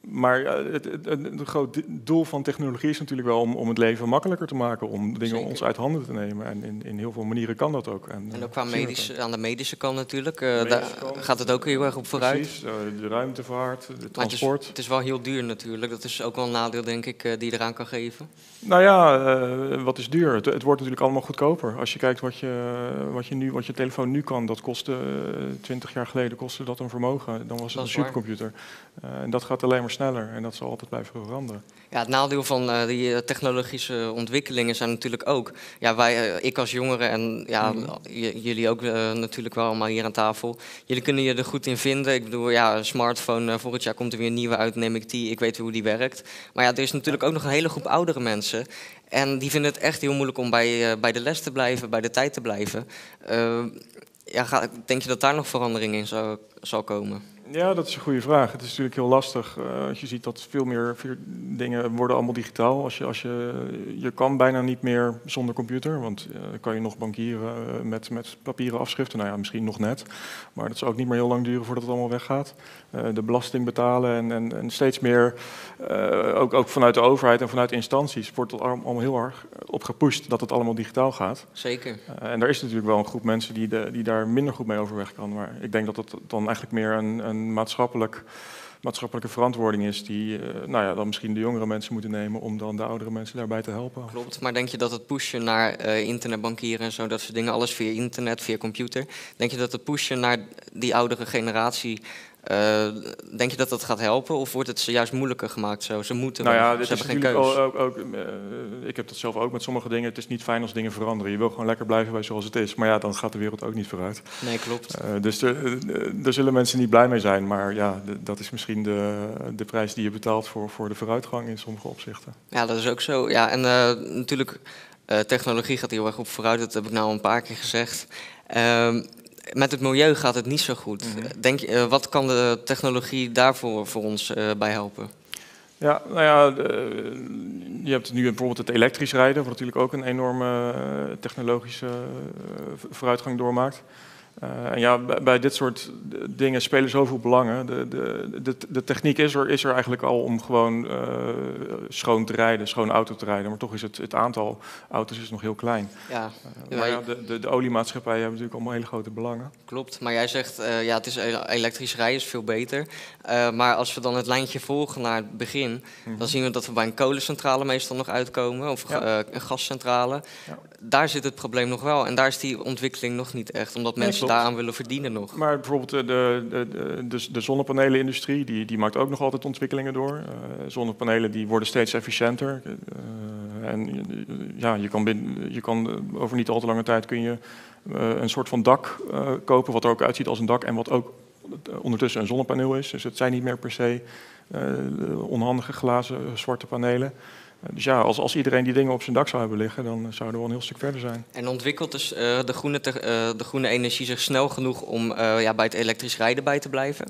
Maar eh, het, het, het, het groot doel van technologie is natuurlijk wel om, om het leven makkelijker te maken, om dingen Zeker. ons uit handen te nemen. En in, in heel veel manieren kan dat ook. En, En eh, ook qua medisch, aan de medische kant natuurlijk, eh, medische daar kant, gaat het ook heel erg op vooruit. Precies, eh, de ruimtevaart, de Maar het is, transport. het is wel heel duur natuurlijk, dat is ook wel een nadeel denk ik eh, die je eraan kan geven. Nou ja, eh, wat is duur? Het, het wordt natuurlijk allemaal goedkoper. Als je kijkt wat je, wat je, nu, wat je telefoon nu kan, dat kostte twintig jaar geleden kostte dat een vermogen. Dan was het een supercomputer. Eh, en dat gaat alleen maar sneller en dat zal altijd blijven veranderen. Ja, het nadeel van eh, die eh, technologische ontwikkelingen zijn natuurlijk ook... Ja, wij, eh, ik als jongere en ja, Mhm. jullie ook natuurlijk wel allemaal hier aan tafel. Jullie kunnen je er goed in vinden. Ik bedoel, ja, een smartphone, volgend jaar komt er weer een nieuwe uit, neem ik die. Ik weet hoe die werkt. Maar ja, er is natuurlijk ook nog een hele groep oudere mensen... En die vinden het echt heel moeilijk om bij, bij de les te blijven, bij de tijd te blijven. Ja, ga, denk je dat daar nog verandering in zou, zal komen? Ja, dat is een goede vraag. Het is natuurlijk heel lastig. als je ziet dat veel meer dingen worden allemaal digitaal. Als je, als je, je kan bijna niet meer zonder computer. Want dan kan je nog bankieren eh, met, met papieren afschriften. Nou ja, misschien nog net. Maar dat zal ook niet meer heel lang duren voordat het allemaal weggaat. De belasting betalen en, en, en steeds meer, ook, ook vanuit de overheid en vanuit instanties, wordt het allemaal heel erg op gepusht dat het allemaal digitaal gaat. Zeker. En er is natuurlijk wel een groep mensen die, de, die daar minder goed mee overweg kan. Maar ik denk dat het dan eigenlijk meer een, een maatschappelijk, maatschappelijke verantwoording is die eh, nou ja, dan misschien de jongere mensen moeten nemen om dan de oudere mensen daarbij te helpen. Klopt, maar denk je dat het pushen naar eh, internetbankieren en zo, dat soort dingen, alles via internet, via computer, denk je dat het pushen naar die oudere generatie, eh, denk je dat dat gaat helpen of wordt het ze juist moeilijker gemaakt zo? Ze moeten Nou ja, ze dit is hebben geen keus. ook, ook, ook, eh, ik heb dat zelf ook met sommige dingen. Het is niet fijn als dingen veranderen. Je wil gewoon lekker blijven bij zoals het is. Maar ja, dan gaat de wereld ook niet vooruit. Nee, klopt. Eh, dus er, daar zullen mensen niet blij mee zijn. Maar ja, dat is misschien de, de prijs die je betaalt voor, voor de vooruitgang in sommige opzichten. Ja, dat is ook zo. Ja, en natuurlijk, technologie gaat heel erg op vooruit, dat heb ik nou al een paar keer gezegd. Ehm, met het milieu gaat het niet zo goed. Denk, je, eh, wat kan de technologie daarvoor voor ons eh, bij helpen? Ja, nou ja, je hebt nu bijvoorbeeld het elektrisch rijden, wat natuurlijk ook een enorme eh, technologische vooruitgang doormaakt. Uh, en ja, bij, dit soort dingen spelen zoveel belangen. De, de, de, de, techniek is er, is er eigenlijk al om gewoon uh, schoon te rijden, schoon auto te rijden. Maar toch is het, het aantal auto's is nog heel klein. Ja. Uh, maar ja, de, de, de oliemaatschappijen hebben natuurlijk allemaal hele grote belangen. Klopt, maar jij zegt ja, het is elektrisch rijden is veel beter. maar als we dan het lijntje volgen naar het begin, mm -hmm. dan zien we dat we bij een kolencentrale meestal nog uitkomen. Of ja. een gascentrale. Ja. Daar zit het probleem nog wel. En daar is die ontwikkeling nog niet echt. Omdat mensen daaraan willen verdienen nog. Maar bijvoorbeeld de, de, de, de, de zonnepanelenindustrie, die, die maakt ook nog altijd ontwikkelingen door. Uh, zonnepanelen die worden steeds efficiënter. Uh, en ja, je kan, binnen, je kan over niet al te lange tijd kun je een soort van dak kopen, wat er ook uitziet als een dak en wat ook ondertussen een zonnepaneel is. Dus het zijn niet meer per se onhandige glazen zwarte panelen. Dus ja, als, als iedereen die dingen op zijn dak zou hebben liggen, dan zouden we wel een heel stuk verder zijn. En ontwikkelt dus uh, de, groene de groene energie zich snel genoeg om ja, bij het elektrisch rijden bij te blijven?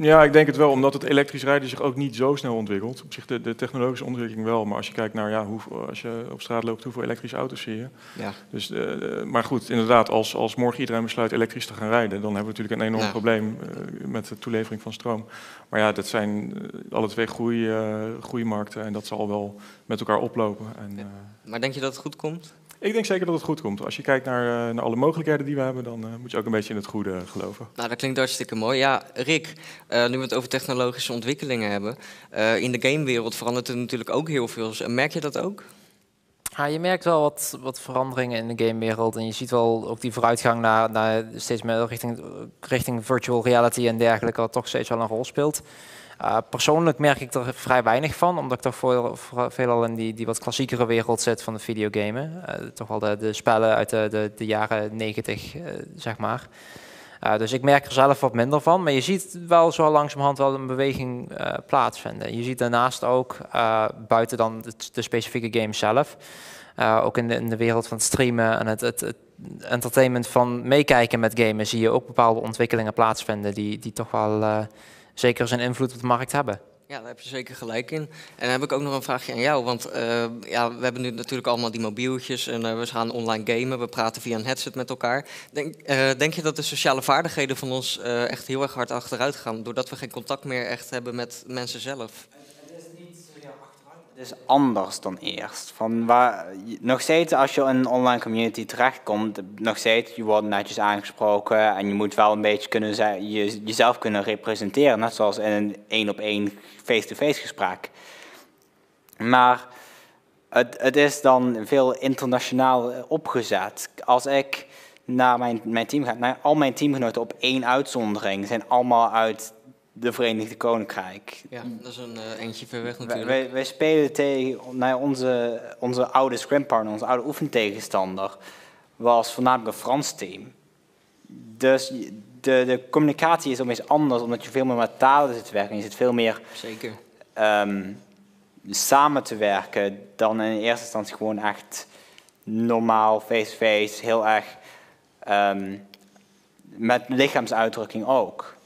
Ja, ik denk het wel, omdat het elektrisch rijden zich ook niet zo snel ontwikkelt. Op zich de, de technologische ontwikkeling wel, maar als je kijkt naar ja, hoe, als je op straat loopt, hoeveel elektrische auto's zie je. Ja. Dus, uh, maar goed, inderdaad, als, als morgen iedereen besluit elektrisch te gaan rijden, dan hebben we natuurlijk een enorm ja. probleem uh, met de toelevering van stroom. Maar ja, dat zijn alle twee groei, uh, groeimarkten en dat zal wel met elkaar oplopen. En. Maar denk je dat het goed komt? Ik denk zeker dat het goed komt. Als je kijkt naar, uh, naar alle mogelijkheden die we hebben, dan uh, moet je ook een beetje in het goede geloven. Nou, dat klinkt hartstikke mooi. Ja, Rick, uh, nu we het over technologische ontwikkelingen hebben. in de gamewereld verandert er natuurlijk ook heel veel. Merk je dat ook? Ja, je merkt wel wat, wat veranderingen in de gamewereld. En je ziet wel ook die vooruitgang naar, naar steeds meer richting, richting virtual reality en dergelijke, wat toch steeds wel een rol speelt. Uh, persoonlijk merk ik er vrij weinig van, omdat ik toch veel, veelal in die, die wat klassiekere wereld zit van de videogamen. Uh, toch wel de, de spellen uit de, de, de jaren negentig, uh, zeg maar. dus ik merk er zelf wat minder van, maar je ziet wel zo langzamerhand wel een beweging plaatsvinden. Je ziet daarnaast ook, buiten dan de, specifieke game zelf, ook in de, in de wereld van het streamen en het, het, het entertainment van meekijken met gamen, zie je ook bepaalde ontwikkelingen plaatsvinden die, die toch wel zeker zijn invloed op de markt hebben. Ja, daar heb je zeker gelijk in. En dan heb ik ook nog een vraagje aan jou. Want uh, ja, we hebben nu natuurlijk allemaal die mobieltjes en uh, we gaan online gamen. We praten via een headset met elkaar. Denk, uh, denk je dat de sociale vaardigheden van ons echt heel erg hard achteruit gaan... doordat we geen contact meer echt hebben met mensen zelf? Is anders dan eerst. Van waar, nog steeds als je in een online community terechtkomt, nog steeds, je wordt netjes aangesproken en je moet wel een beetje kunnen zijn, je, jezelf kunnen representeren, net zoals in een één op één face-to-face gesprek. Maar het, het is dan veel internationaal opgezet. Als ik naar mijn, mijn team ga, naar al mijn teamgenoten op één uitzondering zijn allemaal uit de Verenigde Koninkrijk. Ja, dat is een uh, eentje ver weg natuurlijk. Wij, wij spelen tegen nou, onze, onze oude scrimpartner, onze oude oefentegenstander, was voornamelijk een Frans team. Dus de, de communicatie is opeens anders, omdat je veel meer met talen zit te werken. Je zit veel meer Zeker. Um, samen te werken dan in eerste instantie gewoon echt normaal, face-to-face, -face, heel erg um, met lichaamsuitdrukking ook.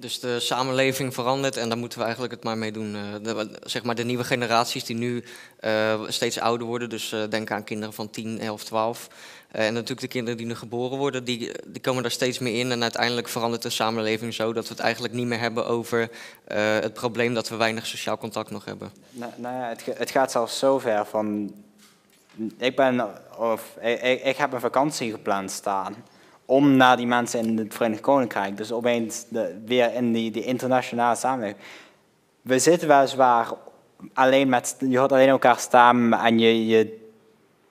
Dus de samenleving verandert en daar moeten we eigenlijk het maar mee doen. Uh, de, zeg maar de nieuwe generaties die nu uh, steeds ouder worden, dus uh, denk aan kinderen van 10, 11, 12. en natuurlijk de kinderen die nu geboren worden, die, die komen daar steeds meer in. En uiteindelijk verandert de samenleving zo dat we het eigenlijk niet meer hebben over het probleem dat we weinig sociaal contact nog hebben. Nou, nou ja, het, het gaat zelfs zover van. Ik, ben, of, ik, ik heb een vakantie gepland staan om naar die mensen in het Verenigd Koninkrijk. Dus opeens de, weer in die, die internationale samenleving. We zitten weliswaar alleen met, je hoort alleen elkaar staan en je, je,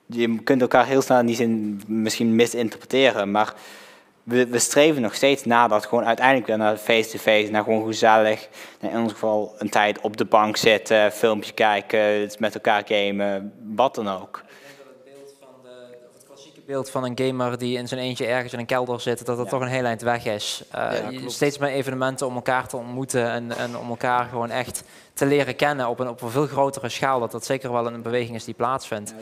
je kunt elkaar heel snel in die zin misschien misinterpreteren. Maar we, we streven nog steeds naar dat gewoon uiteindelijk weer naar face-to-face, naar gewoon gezellig. In ons geval een tijd op de bank zitten, filmpje kijken, met elkaar gamen, wat dan ook beeld van een gamer die in zijn eentje ergens in een kelder zit, dat het toch een heel eind weg is. Uh, ja, steeds meer evenementen om elkaar te ontmoeten en, en om elkaar gewoon echt te leren kennen op een, op een veel grotere schaal. Dat dat zeker wel een beweging is die plaatsvindt.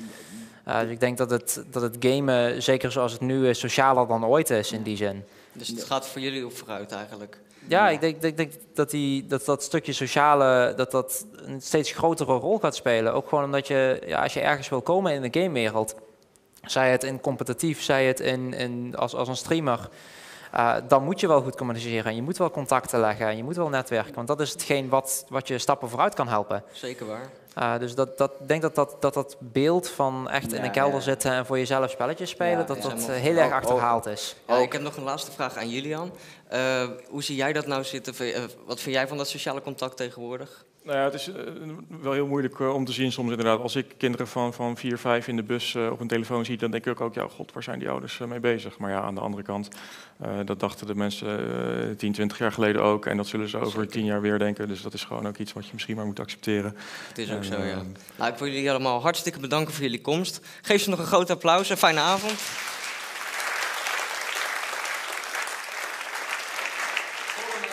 Uh, dus ik denk dat het, dat het gamen, zeker zoals het nu is, socialer dan ooit is in die zin. Dus het gaat voor jullie op vooruit eigenlijk? Ja, ik denk, denk, denk dat, die, dat dat stukje sociale, dat dat een steeds grotere rol gaat spelen. Ook gewoon omdat je, ja, als je ergens wil komen in de gamewereld, zij het in competitief, zij het in, in, als, als een streamer. Uh, dan moet je wel goed communiceren en je moet wel contacten leggen en je moet wel netwerken. Want dat is hetgeen wat, wat je stappen vooruit kan helpen. Zeker waar. Uh, dus dat, dat, ik denk dat dat, dat dat beeld van echt in een kelder ja. zitten en voor jezelf spelletjes spelen, ja, dat dat heel erg achterhaald is. Ja, ik heb nog een laatste vraag aan Julian. Uh, hoe zie jij dat nou zitten? Wat vind jij van dat sociale contact tegenwoordig? Nou ja, het is uh, wel heel moeilijk uh, om te zien soms inderdaad. Als ik kinderen van, van 4, 5 in de bus uh, op een telefoon zie, dan denk ik ook, ja, god, waar zijn die ouders mee bezig? Maar ja, aan de andere kant, dat dachten de mensen 10, 20 jaar geleden ook. En dat zullen ze over. 10 jaar weer denken. Dus dat is gewoon ook iets wat je misschien maar moet accepteren. Het is ook zo, ja. Nou, ik wil jullie allemaal hartstikke bedanken voor jullie komst. Geef ze nog een groot applaus en fijne avond.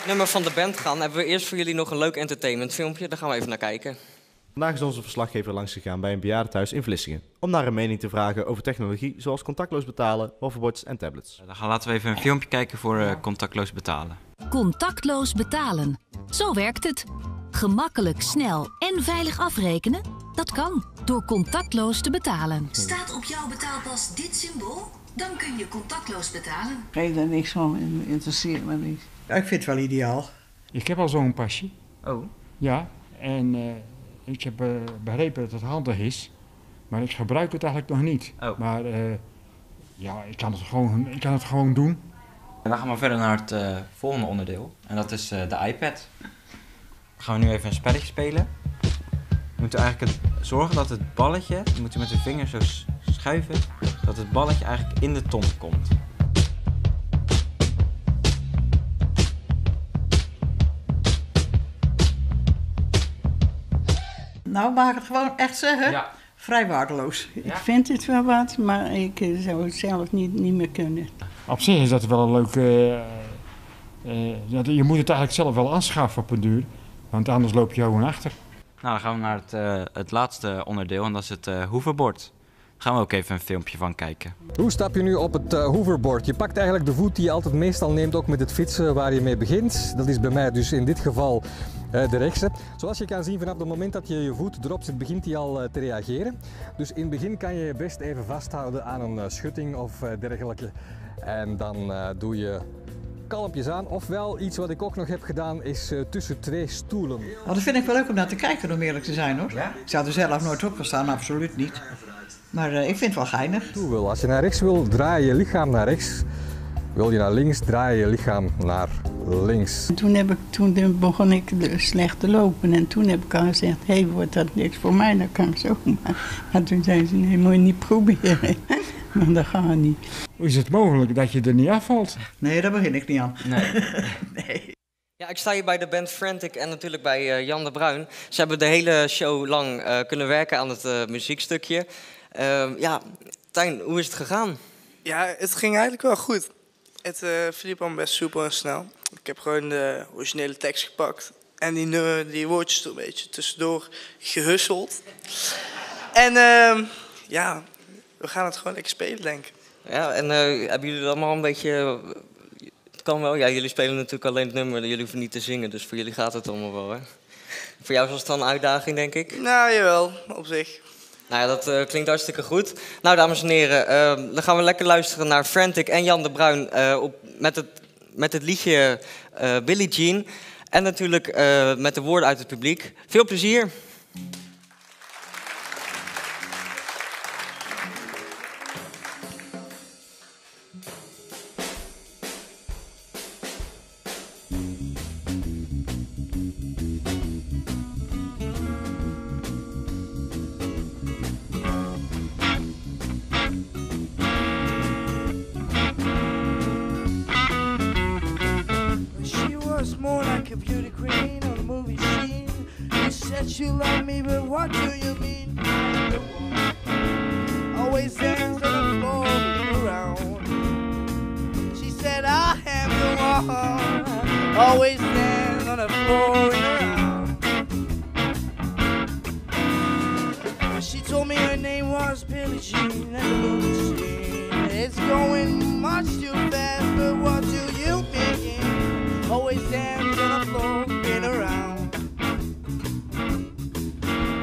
Nummer van de band gaan, hebben we eerst voor jullie nog een leuk entertainment filmpje. Daar gaan we even naar kijken. Vandaag is onze verslaggever langsgegaan bij een bejaardentehuis in Vlissingen. Om naar een mening te vragen over technologie zoals contactloos betalen, hoverboards en tablets. Dan gaan laten we even een filmpje kijken voor uh, contactloos betalen. Contactloos betalen. Zo werkt het. Gemakkelijk, snel en veilig afrekenen? Dat kan door contactloos te betalen. Staat op jouw betaalpas dit symbool? Dan kun je contactloos betalen. Ik weet er niks van, interesseert me niet. Ja, ik vind het wel ideaal. Ik heb al zo'n pasje. Oh. Ja, en uh, ik heb uh, begrepen dat het handig is, maar ik gebruik het eigenlijk nog niet. Oh. Maar uh, ja, ik kan, het gewoon, ik kan het gewoon doen. En dan gaan we verder naar het volgende onderdeel, en dat is de iPad. Dan gaan we nu even een spelletje spelen. We moeten eigenlijk zorgen dat het balletje, we moeten met de vinger zo schuiven, dat het balletje eigenlijk in de ton komt. Nou, mag ik het gewoon echt zeggen? Ja. Vrij waardeloos. Ja? Ik vind het wel wat, maar ik zou het zelf niet, niet meer kunnen. Op zich is dat wel een leuke... Uh, uh, je moet het eigenlijk zelf wel aanschaffen op een duur, want anders loop je gewoon achter. Nou, dan gaan we naar het, uh, het laatste onderdeel en dat is het hoverboard. Daar gaan we ook even een filmpje van kijken. Hoe stap je nu op het uh, hoverboard? Je pakt eigenlijk de voet die je altijd meestal neemt, ook met het fietsen waar je mee begint. Dat is bij mij dus in dit geval uh, de rechtse. Zoals je kan zien, vanaf het moment dat je je voet erop zet, begint hij al uh, te reageren. Dus in het begin kan je je best even vasthouden aan een schutting of dergelijke. En dan doe je kalmpjes aan. Ofwel, iets wat ik ook nog heb gedaan, is uh, tussen twee stoelen. Nou, dat vind ik wel leuk om naar te kijken, om eerlijk te zijn hoor. Ja? Ik zou er zelf nooit op gestaan, absoluut niet. Maar uh, ik vind het wel geinig. Doe wel. Als je naar rechts wil, draai je lichaam naar rechts. Wil je naar links, draai je lichaam naar links. Toen, heb ik, toen begon ik slecht te lopen en toen heb ik al gezegd, hé, hey, wordt dat niks voor mij, dan kan ik zo maar. Maar toen zei ze, nee, moet je niet proberen. maar dat gaat niet. Hoe is het mogelijk dat je er niet afvalt? Nee, daar begin ik niet aan. Nee. nee. Ja, ik sta hier bij de band Frantic en natuurlijk bij uh, Jan de Bruin. Ze hebben de hele show lang uh, kunnen werken aan het uh, muziekstukje. Uh, ja, Tijn, hoe is het gegaan? Ja, het ging eigenlijk wel goed. Het uh, verliep al best soepel en snel. Ik heb gewoon de originele tekst gepakt. En die, die woordjes er een beetje tussendoor gehusseld. En uh, ja, we gaan het gewoon lekker spelen, denk ik. Ja, en uh, hebben jullie allemaal een beetje... Het kan wel, ja, jullie spelen natuurlijk alleen het nummer. Jullie hoeven niet te zingen, dus voor jullie gaat het allemaal wel, hè? Voor jou was het dan een uitdaging, denk ik? Nou, jawel, op zich. Nou ja, dat uh, klinkt hartstikke goed. Nou, dames en heren, uh, dan gaan we lekker luisteren naar Frantic en Jan de Bruin uh, op, met, het, met het liedje Billie Jean. En natuurlijk met de woorden uit het publiek. Veel plezier.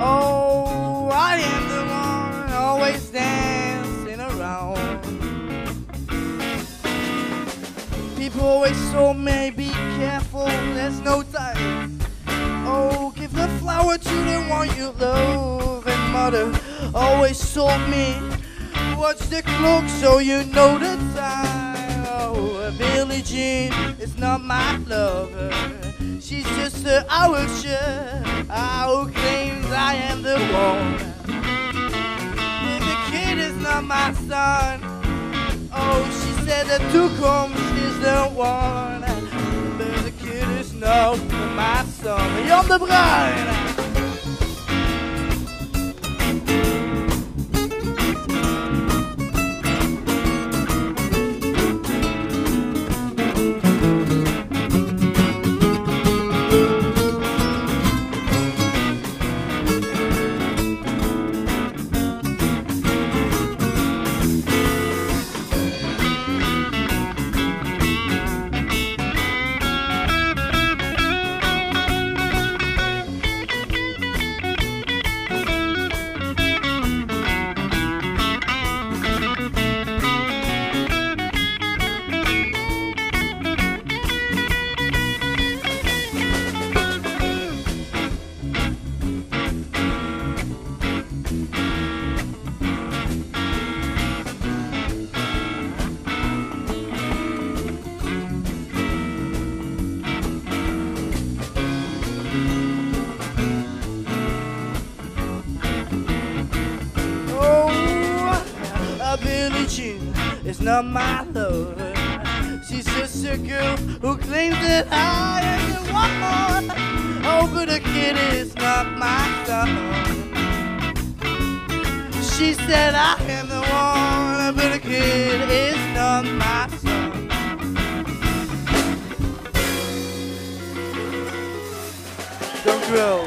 Oh, I am the one always dancing around. People always told me, be careful, there's no time. Oh, give the flower to the one you love. And mother always told me, watch the clock so you know the time. Oh, Billie Jean is not my lover. She's just an amateur who claims I am the one. And the kid is not my son. Oh, she said that to come is the one. But the kid is not my son. Jan de Bruin. But the kid is not my son. She said I am the one, but the kid is not my son. U wel.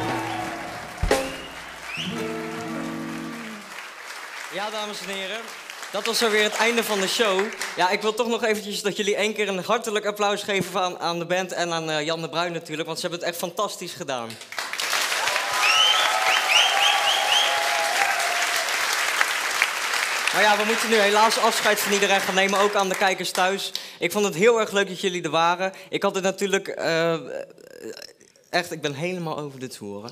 Ja, dames en heren. Dat was alweer het einde van de show. Ja, ik wil toch nog eventjes dat jullie één keer een hartelijk applaus geven aan, aan de band en aan eh, Jan de Bruin natuurlijk, want ze hebben het echt fantastisch gedaan. Maar ja, we moeten nu helaas afscheid van iedereen gaan nemen, ook aan de kijkers thuis. Ik vond het heel erg leuk dat jullie er waren. Ik had het natuurlijk... eh, echt, ik ben helemaal over de toeren.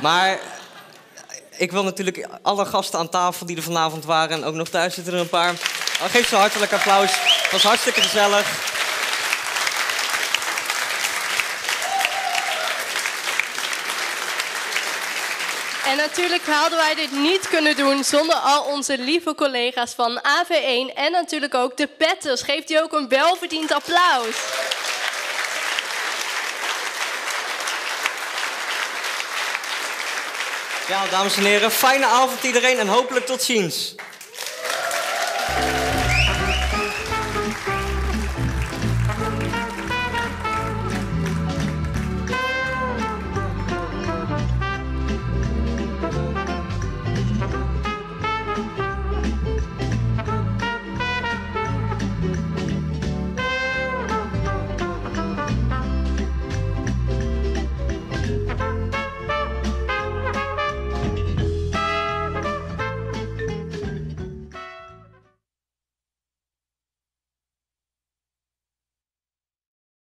Maar ik wil natuurlijk alle gasten aan tafel die er vanavond waren... en ook nog thuis zitten er een paar. Oh, geef ze hartelijk applaus. Het was hartstikke gezellig. En natuurlijk hadden wij dit niet kunnen doen zonder al onze lieve collega's van AV1 en natuurlijk ook de petters. Geeft u ook een welverdiend applaus. Ja, dames en heren, fijne avond iedereen en hopelijk tot ziens.